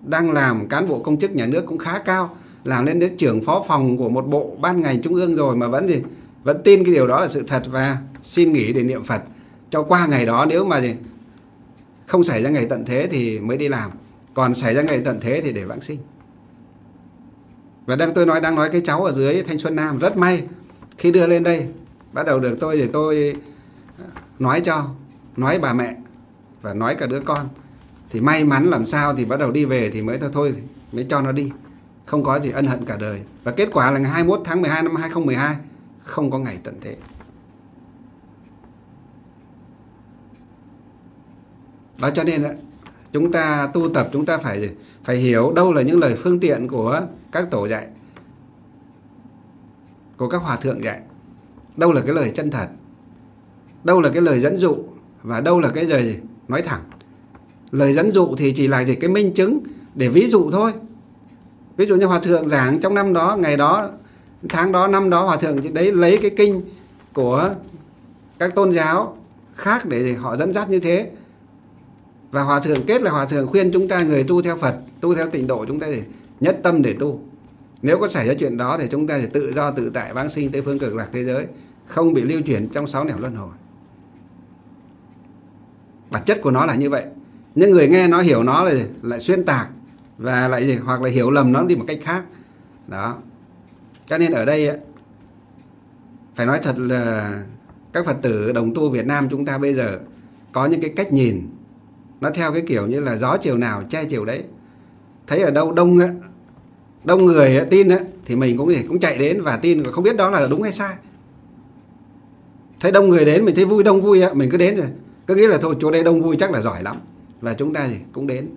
đang làm cán bộ công chức nhà nước cũng khá cao làm lên đến trưởng phó phòng của một bộ ban ngành trung ương rồi mà vẫn gì vẫn tin cái điều đó là sự thật và xin nghỉ để niệm Phật cho qua ngày đó nếu mà không xảy ra ngày tận thế thì mới đi làm. Còn xảy ra ngày tận thế thì để vãng sinh. Và đang tôi nói, đang nói cái cháu ở dưới thanh xuân nam, rất may khi đưa lên đây, bắt đầu được tôi thì tôi nói cho, nói bà mẹ và nói cả đứa con. Thì may mắn làm sao thì bắt đầu đi về thì mới thôi thôi mới cho nó đi. Không có gì ân hận cả đời. Và kết quả là ngày 21 tháng 12 năm 2012 không có ngày tận thế. Đó cho nên chúng ta tu tập, chúng ta phải phải hiểu đâu là những lời phương tiện của các tổ dạy, của các hòa thượng dạy. Đâu là cái lời chân thật, đâu là cái lời dẫn dụ, và đâu là cái lời nói thẳng. Lời dẫn dụ thì chỉ là gì cái minh chứng để ví dụ thôi. Ví dụ như hòa thượng giảng trong năm đó, ngày đó, tháng đó, năm đó, hòa thượng đấy lấy cái kinh của các tôn giáo khác để họ dẫn dắt như thế và hòa thượng kết là hòa thượng khuyên chúng ta người tu theo phật, tu theo tịnh độ chúng ta để nhất tâm để tu. Nếu có xảy ra chuyện đó thì chúng ta sẽ tự do tự tại vãng sinh tới phương cực lạc thế giới, không bị lưu chuyển trong sáu nẻo luân hồi. Bản chất của nó là như vậy. Những người nghe nó hiểu nó là lại xuyên tạc và lại gì hoặc là hiểu lầm nó đi một cách khác. Đó. Cho nên ở đây phải nói thật là các phật tử đồng tu Việt Nam chúng ta bây giờ có những cái cách nhìn nó theo cái kiểu như là gió chiều nào che chiều đấy. Thấy ở đâu đông á, đông người tin á, thì mình cũng cũng chạy đến và tin không biết đó là đúng hay sai. Thấy đông người đến, mình thấy vui, đông vui á, mình cứ đến rồi. Cứ nghĩ là thôi, chỗ đây đông vui chắc là giỏi lắm. Và chúng ta gì, cũng đến.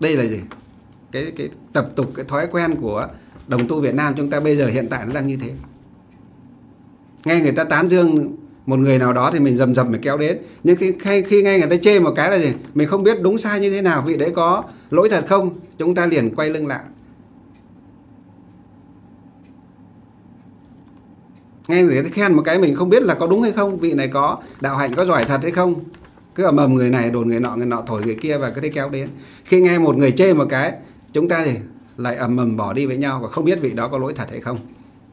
Đây là gì? Cái cái tập tục, cái thói quen của đồng tu Việt Nam chúng ta bây giờ hiện tại nó đang như thế. Nghe người ta tán dương một người nào đó thì mình dầm dầm mình kéo đến. Nhưng khi, khi khi nghe người ta chê một cái là gì? Mình không biết đúng sai như thế nào vị đấy có lỗi thật không? Chúng ta liền quay lưng lại. Nghe người ta khen một cái mình không biết là có đúng hay không? Vị này có đạo hạnh có giỏi thật hay không? Cứ ở mầm người này đồn người nọ người nọ thổi người kia và cứ thế kéo đến. Khi nghe một người chê một cái chúng ta thì lại ầm mầm bỏ đi với nhau và không biết vị đó có lỗi thật hay không.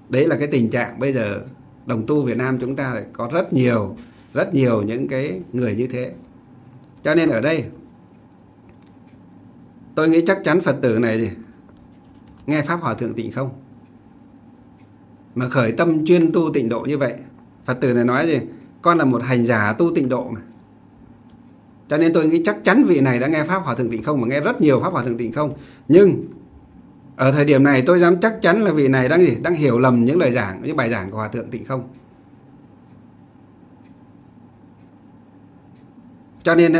Đấy là cái tình trạng bây giờ đồng tu Việt Nam chúng ta có rất nhiều rất nhiều những cái người như thế. Cho nên ở đây, tôi nghĩ chắc chắn Phật tử này gì nghe pháp hòa thượng tịnh không? Mà khởi tâm chuyên tu tịnh độ như vậy, Phật tử này nói gì? Con là một hành giả tu tịnh độ mà. Cho nên tôi nghĩ chắc chắn vị này đã nghe pháp hòa thượng tịnh không, mà nghe rất nhiều pháp hòa thượng tịnh không. Nhưng ở thời điểm này tôi dám chắc chắn là vị này đang gì? Đang hiểu lầm những lời giảng những bài giảng của hòa thượng tịnh không? Cho nên đó,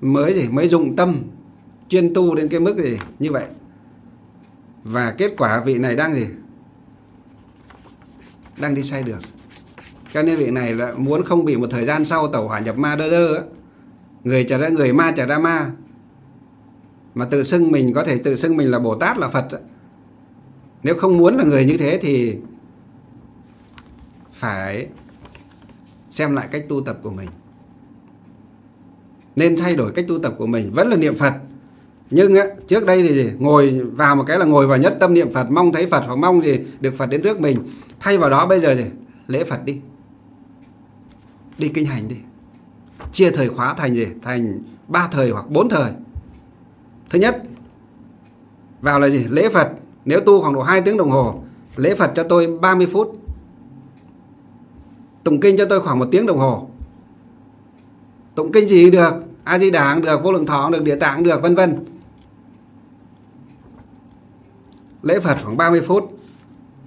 mới gì? Mới dụng tâm chuyên tu đến cái mức gì? Như vậy. Và kết quả vị này đang gì? Đang đi sai đường. Cho nên vị này là muốn không bị một thời gian sau tẩu hỏa nhập ma đơ đơ á người trở ra người ma trở ra ma mà tự xưng mình có thể tự xưng mình là bồ tát là phật nếu không muốn là người như thế thì phải xem lại cách tu tập của mình. Nên thay đổi cách tu tập của mình vẫn là niệm phật. Nhưng á, trước đây thì gì? ngồi vào một cái là ngồi vào nhất tâm niệm phật mong thấy phật hoặc mong gì được phật đến trước mình. Thay vào đó bây giờ thì lễ phật đi. Đi kinh hành đi. Chia thời khóa thành gì? Thành ba thời hoặc bốn thời thứ nhất, vào là gì? Lễ phật. Nếu tu khoảng độ 2 tiếng đồng hồ, lễ phật cho tôi 30 phút. Tụng kinh cho tôi khoảng một tiếng đồng hồ. Tụng kinh gì được? A di đà được, vô lượng thọ được, địa tạng được, vân vân. Lễ phật khoảng 30 phút.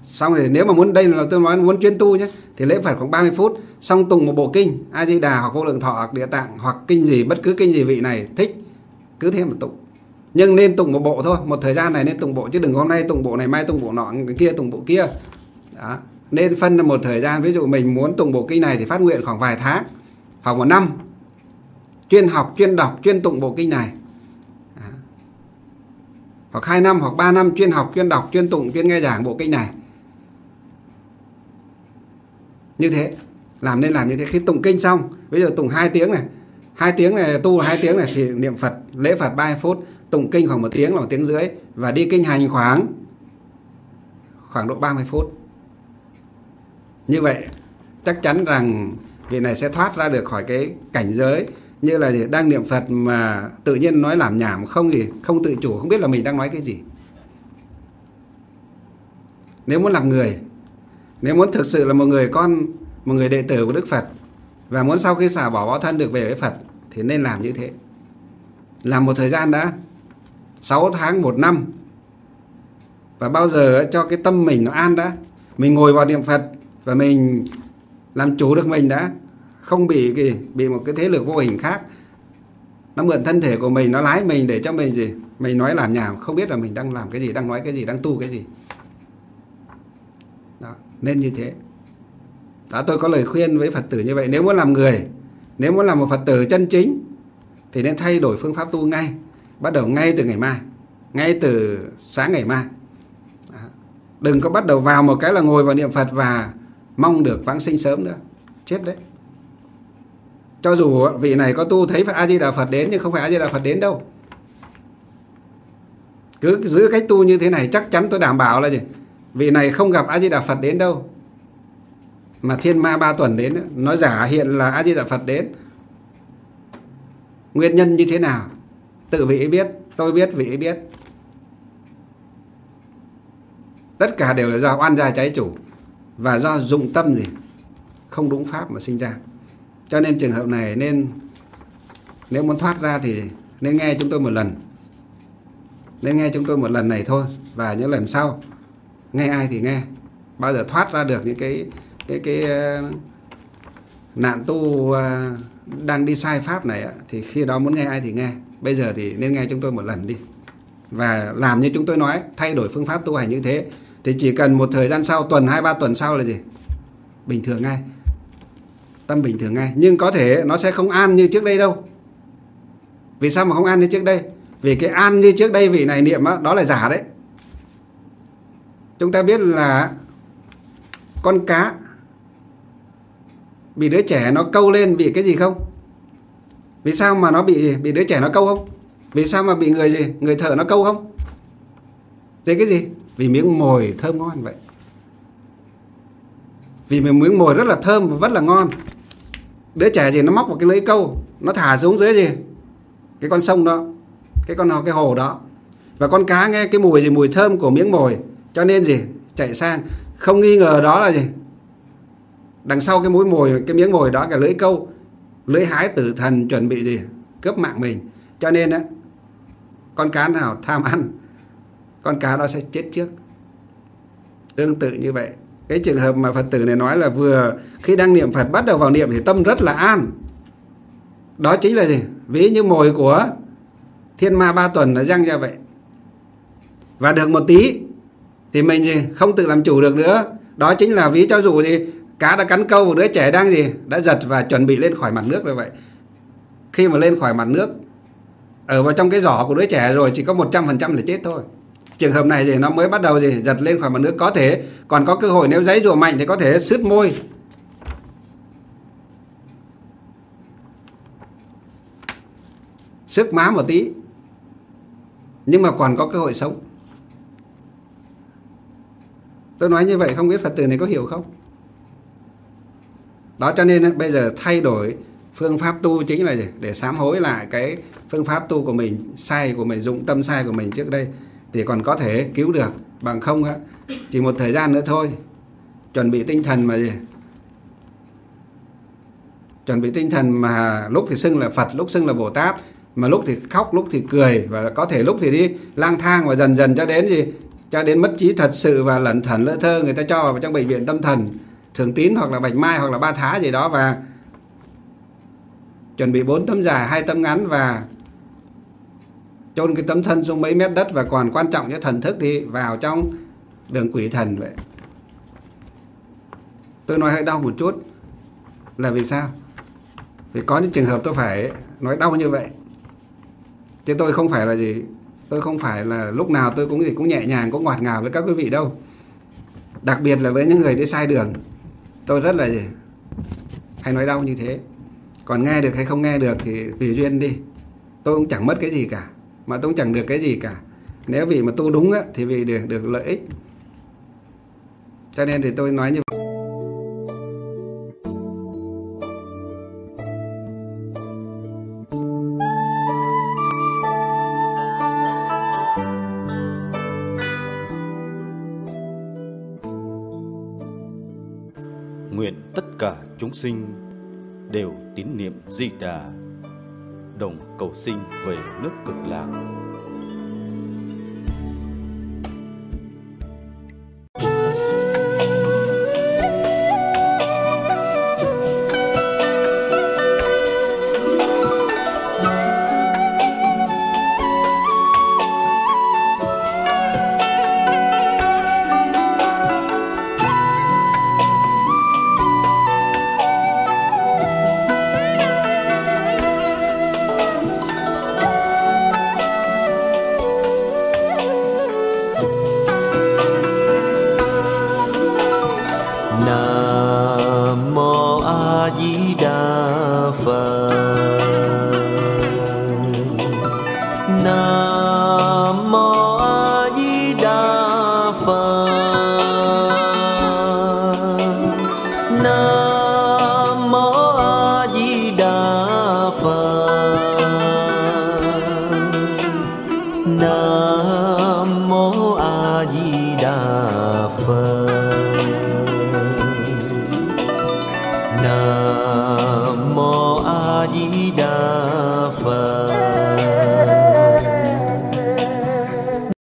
Xong thì nếu mà muốn, đây là tôi nói muốn chuyên tu nhé, thì lễ phật khoảng 30 phút. Xong tụng một bộ kinh, a di đà hoặc vô lượng thọ hoặc địa tạng hoặc kinh gì, bất cứ kinh gì vị này thích, cứ thế mà tụng nhưng nên tụng một bộ thôi. Một thời gian này nên tụng bộ, chứ đừng hôm nay tụng bộ này mai tụng bộ nọ cái kia tụng bộ kia. Đó. nên phân một thời gian, ví dụ mình muốn tụng bộ kinh này thì phát nguyện khoảng vài tháng, hoặc một năm. Chuyên học, chuyên đọc, chuyên tụng bộ kinh này. Đó. hoặc hai năm, hoặc ba năm, chuyên học, chuyên đọc, chuyên tụng, chuyên nghe giảng bộ kinh này. Như thế. Làm nên làm như thế. Khi tụng kinh xong bây giờ tụng hai tiếng này hai tiếng này, tu hai tiếng này thì niệm phật, lễ phật 30 phút, tụng kinh khoảng một tiếng là một tiếng rưỡi và đi kinh hành khoảng khoảng độ 30 phút. Như vậy, chắc chắn rằng vị này sẽ thoát ra được khỏi cái cảnh giới như là đang niệm Phật mà tự nhiên nói làm nhảm, không gì, không tự chủ, không biết là mình đang nói cái gì. Nếu muốn làm người, nếu muốn thực sự là một người con, một người đệ tử của Đức Phật và muốn sau khi xả bỏ báo thân được về với Phật thì nên làm như thế. Làm một thời gian đã 6 tháng một năm. Và bao giờ cho cái tâm mình nó an đã mình ngồi vào niệm Phật và mình làm chủ được mình đã không bị gì bị một cái thế lực vô hình khác. Nó mượn thân thể của mình nó lái mình để cho mình gì? Mình nói làm nhảm không biết là mình đang làm cái gì đang nói cái gì đang tu cái gì. Đó, nên như thế đó, tôi có lời khuyên với phật tử như vậy. Nếu muốn làm người, nếu muốn làm một phật tử chân chính, thì nên thay đổi phương pháp tu ngay. Bắt đầu ngay từ ngày mai, ngay từ sáng ngày mai. Đừng có bắt đầu vào một cái là ngồi vào niệm phật và mong được vãng sinh sớm nữa. Chết đấy. Cho dù vị này có tu thấy phải a di đà phật đến, nhưng không phải a di đà phật đến đâu. Cứ giữ cách tu như thế này, chắc chắn tôi đảm bảo là gì? Vị này không gặp a di đà phật đến đâu mà thiên ma ba tuần đến nó giả hiện là a di đà phật đến. Nguyên nhân như thế nào? Tự vị ấy biết, tôi biết, vị ấy biết. Tất cả đều là do oan gia trái chủ và do dụng tâm gì? Không đúng pháp mà sinh ra. Cho nên trường hợp này nên, nếu muốn thoát ra thì nên nghe chúng tôi một lần. Nên nghe chúng tôi một lần này thôi và những lần sau. Nghe ai thì nghe. Bao giờ thoát ra được những cái cái cái ờ, nạn tu ờ, đang đi sai pháp này thì khi đó muốn nghe ai thì nghe. Bây giờ thì nên nghe chúng tôi một lần đi. Và làm như chúng tôi nói thay đổi phương pháp tu hành như thế. Thì chỉ cần một thời gian sau tuần hai ba tuần sau là gì? Bình thường ngay. Tâm bình thường ngay. Nhưng có thể nó sẽ không an như trước đây đâu. Vì sao mà không an như trước đây? Vì cái an như trước đây vị này niệm đó, đó là giả đấy. Chúng ta biết là con cá bị đứa trẻ nó câu lên vì cái gì không? Vì sao mà nó bị bị đứa trẻ nó câu không? Vì sao mà bị người gì, người thợ nó câu không? Vì cái gì? Vì miếng mồi thơm ngon vậy. Vì miếng mồi rất là thơm và rất là ngon. Đứa trẻ gì nó móc một cái lưỡi câu, nó thả xuống dưới gì? Cái con sông đó, cái con, cái hồ đó. Và con cá nghe cái mùi gì, mùi thơm của miếng mồi. Cho nên gì? Chạy sang. Không nghi ngờ đó là gì? Đằng sau cái mũi mồi, cái miếng mồi đó, cái lưỡi câu, lưỡi hái tử thần chuẩn bị gì? Cướp mạng mình. Cho nên á, con cá nào tham ăn, con cá đó sẽ chết trước. Tương tự như vậy. Cái trường hợp mà phật tử này nói là vừa khi đang niệm phật, bắt đầu vào niệm thì tâm rất là an. Đó chính là gì? Ví như mồi của thiên ma ba tuần nó răng ra vậy. Và được một tí, thì mình gì? Không tự làm chủ được nữa. Đó chính là ví cho dù gì? Cá đã cắn câu một đứa trẻ đang gì? Đã giật và chuẩn bị lên khỏi mặt nước rồi vậy. Khi mà lên khỏi mặt nước, ở vào trong cái giỏ của đứa trẻ rồi chỉ có một trăm phần trăm là chết thôi. Trường hợp này thì nó mới bắt đầu gì? Giật lên khỏi mặt nước. Có thể, còn có cơ hội nếu giấy rùa mạnh thì có thể sứt môi. Sức má một tí. Nhưng mà còn có cơ hội sống. Tôi nói như vậy không biết phật tử này có hiểu không? Đó, cho nên, bây giờ thay đổi phương pháp tu chính là gì? Để sám hối lại cái phương pháp tu của mình, sai của mình, dụng tâm sai của mình trước đây, thì còn có thể cứu được. Bằng không á, chỉ một thời gian nữa thôi. Chuẩn bị tinh thần mà gì? Chuẩn bị tinh thần mà lúc thì xưng là Phật, lúc xưng là Bồ Tát, mà lúc thì khóc, lúc thì cười, và có thể lúc thì đi lang thang và dần dần cho đến gì? Cho đến mất trí thật sự và lẩn thẩn lỡ thơ, người ta cho vào trong bệnh viện tâm thần thường tín hoặc là bạch mai hoặc là ba thá gì đó và chuẩn bị bốn tấm dài, hai tấm ngắn và chôn cái tấm thân xuống mấy mét đất và còn quan trọng nhất thần thức thì vào trong đường quỷ thần vậy. Tôi nói hơi đau một chút. Là vì sao? Vì có những trường hợp tôi phải nói đau như vậy. Chứ tôi không phải là gì? Tôi không phải là lúc nào tôi cũng gì cũng nhẹ nhàng, cũng ngọt ngào với các quý vị đâu. Đặc biệt là với những người đi sai đường tôi rất là hay nói đau như thế. Còn nghe được hay không nghe được thì tùy duyên đi. Tôi cũng chẳng mất cái gì cả mà tôi cũng chẳng được cái gì cả. Nếu vì mà tu đúng á, thì vì được được lợi ích. Cho nên thì tôi nói như chúng sinh đều tín niệm di đà đồng cầu sinh về nước cực lạc.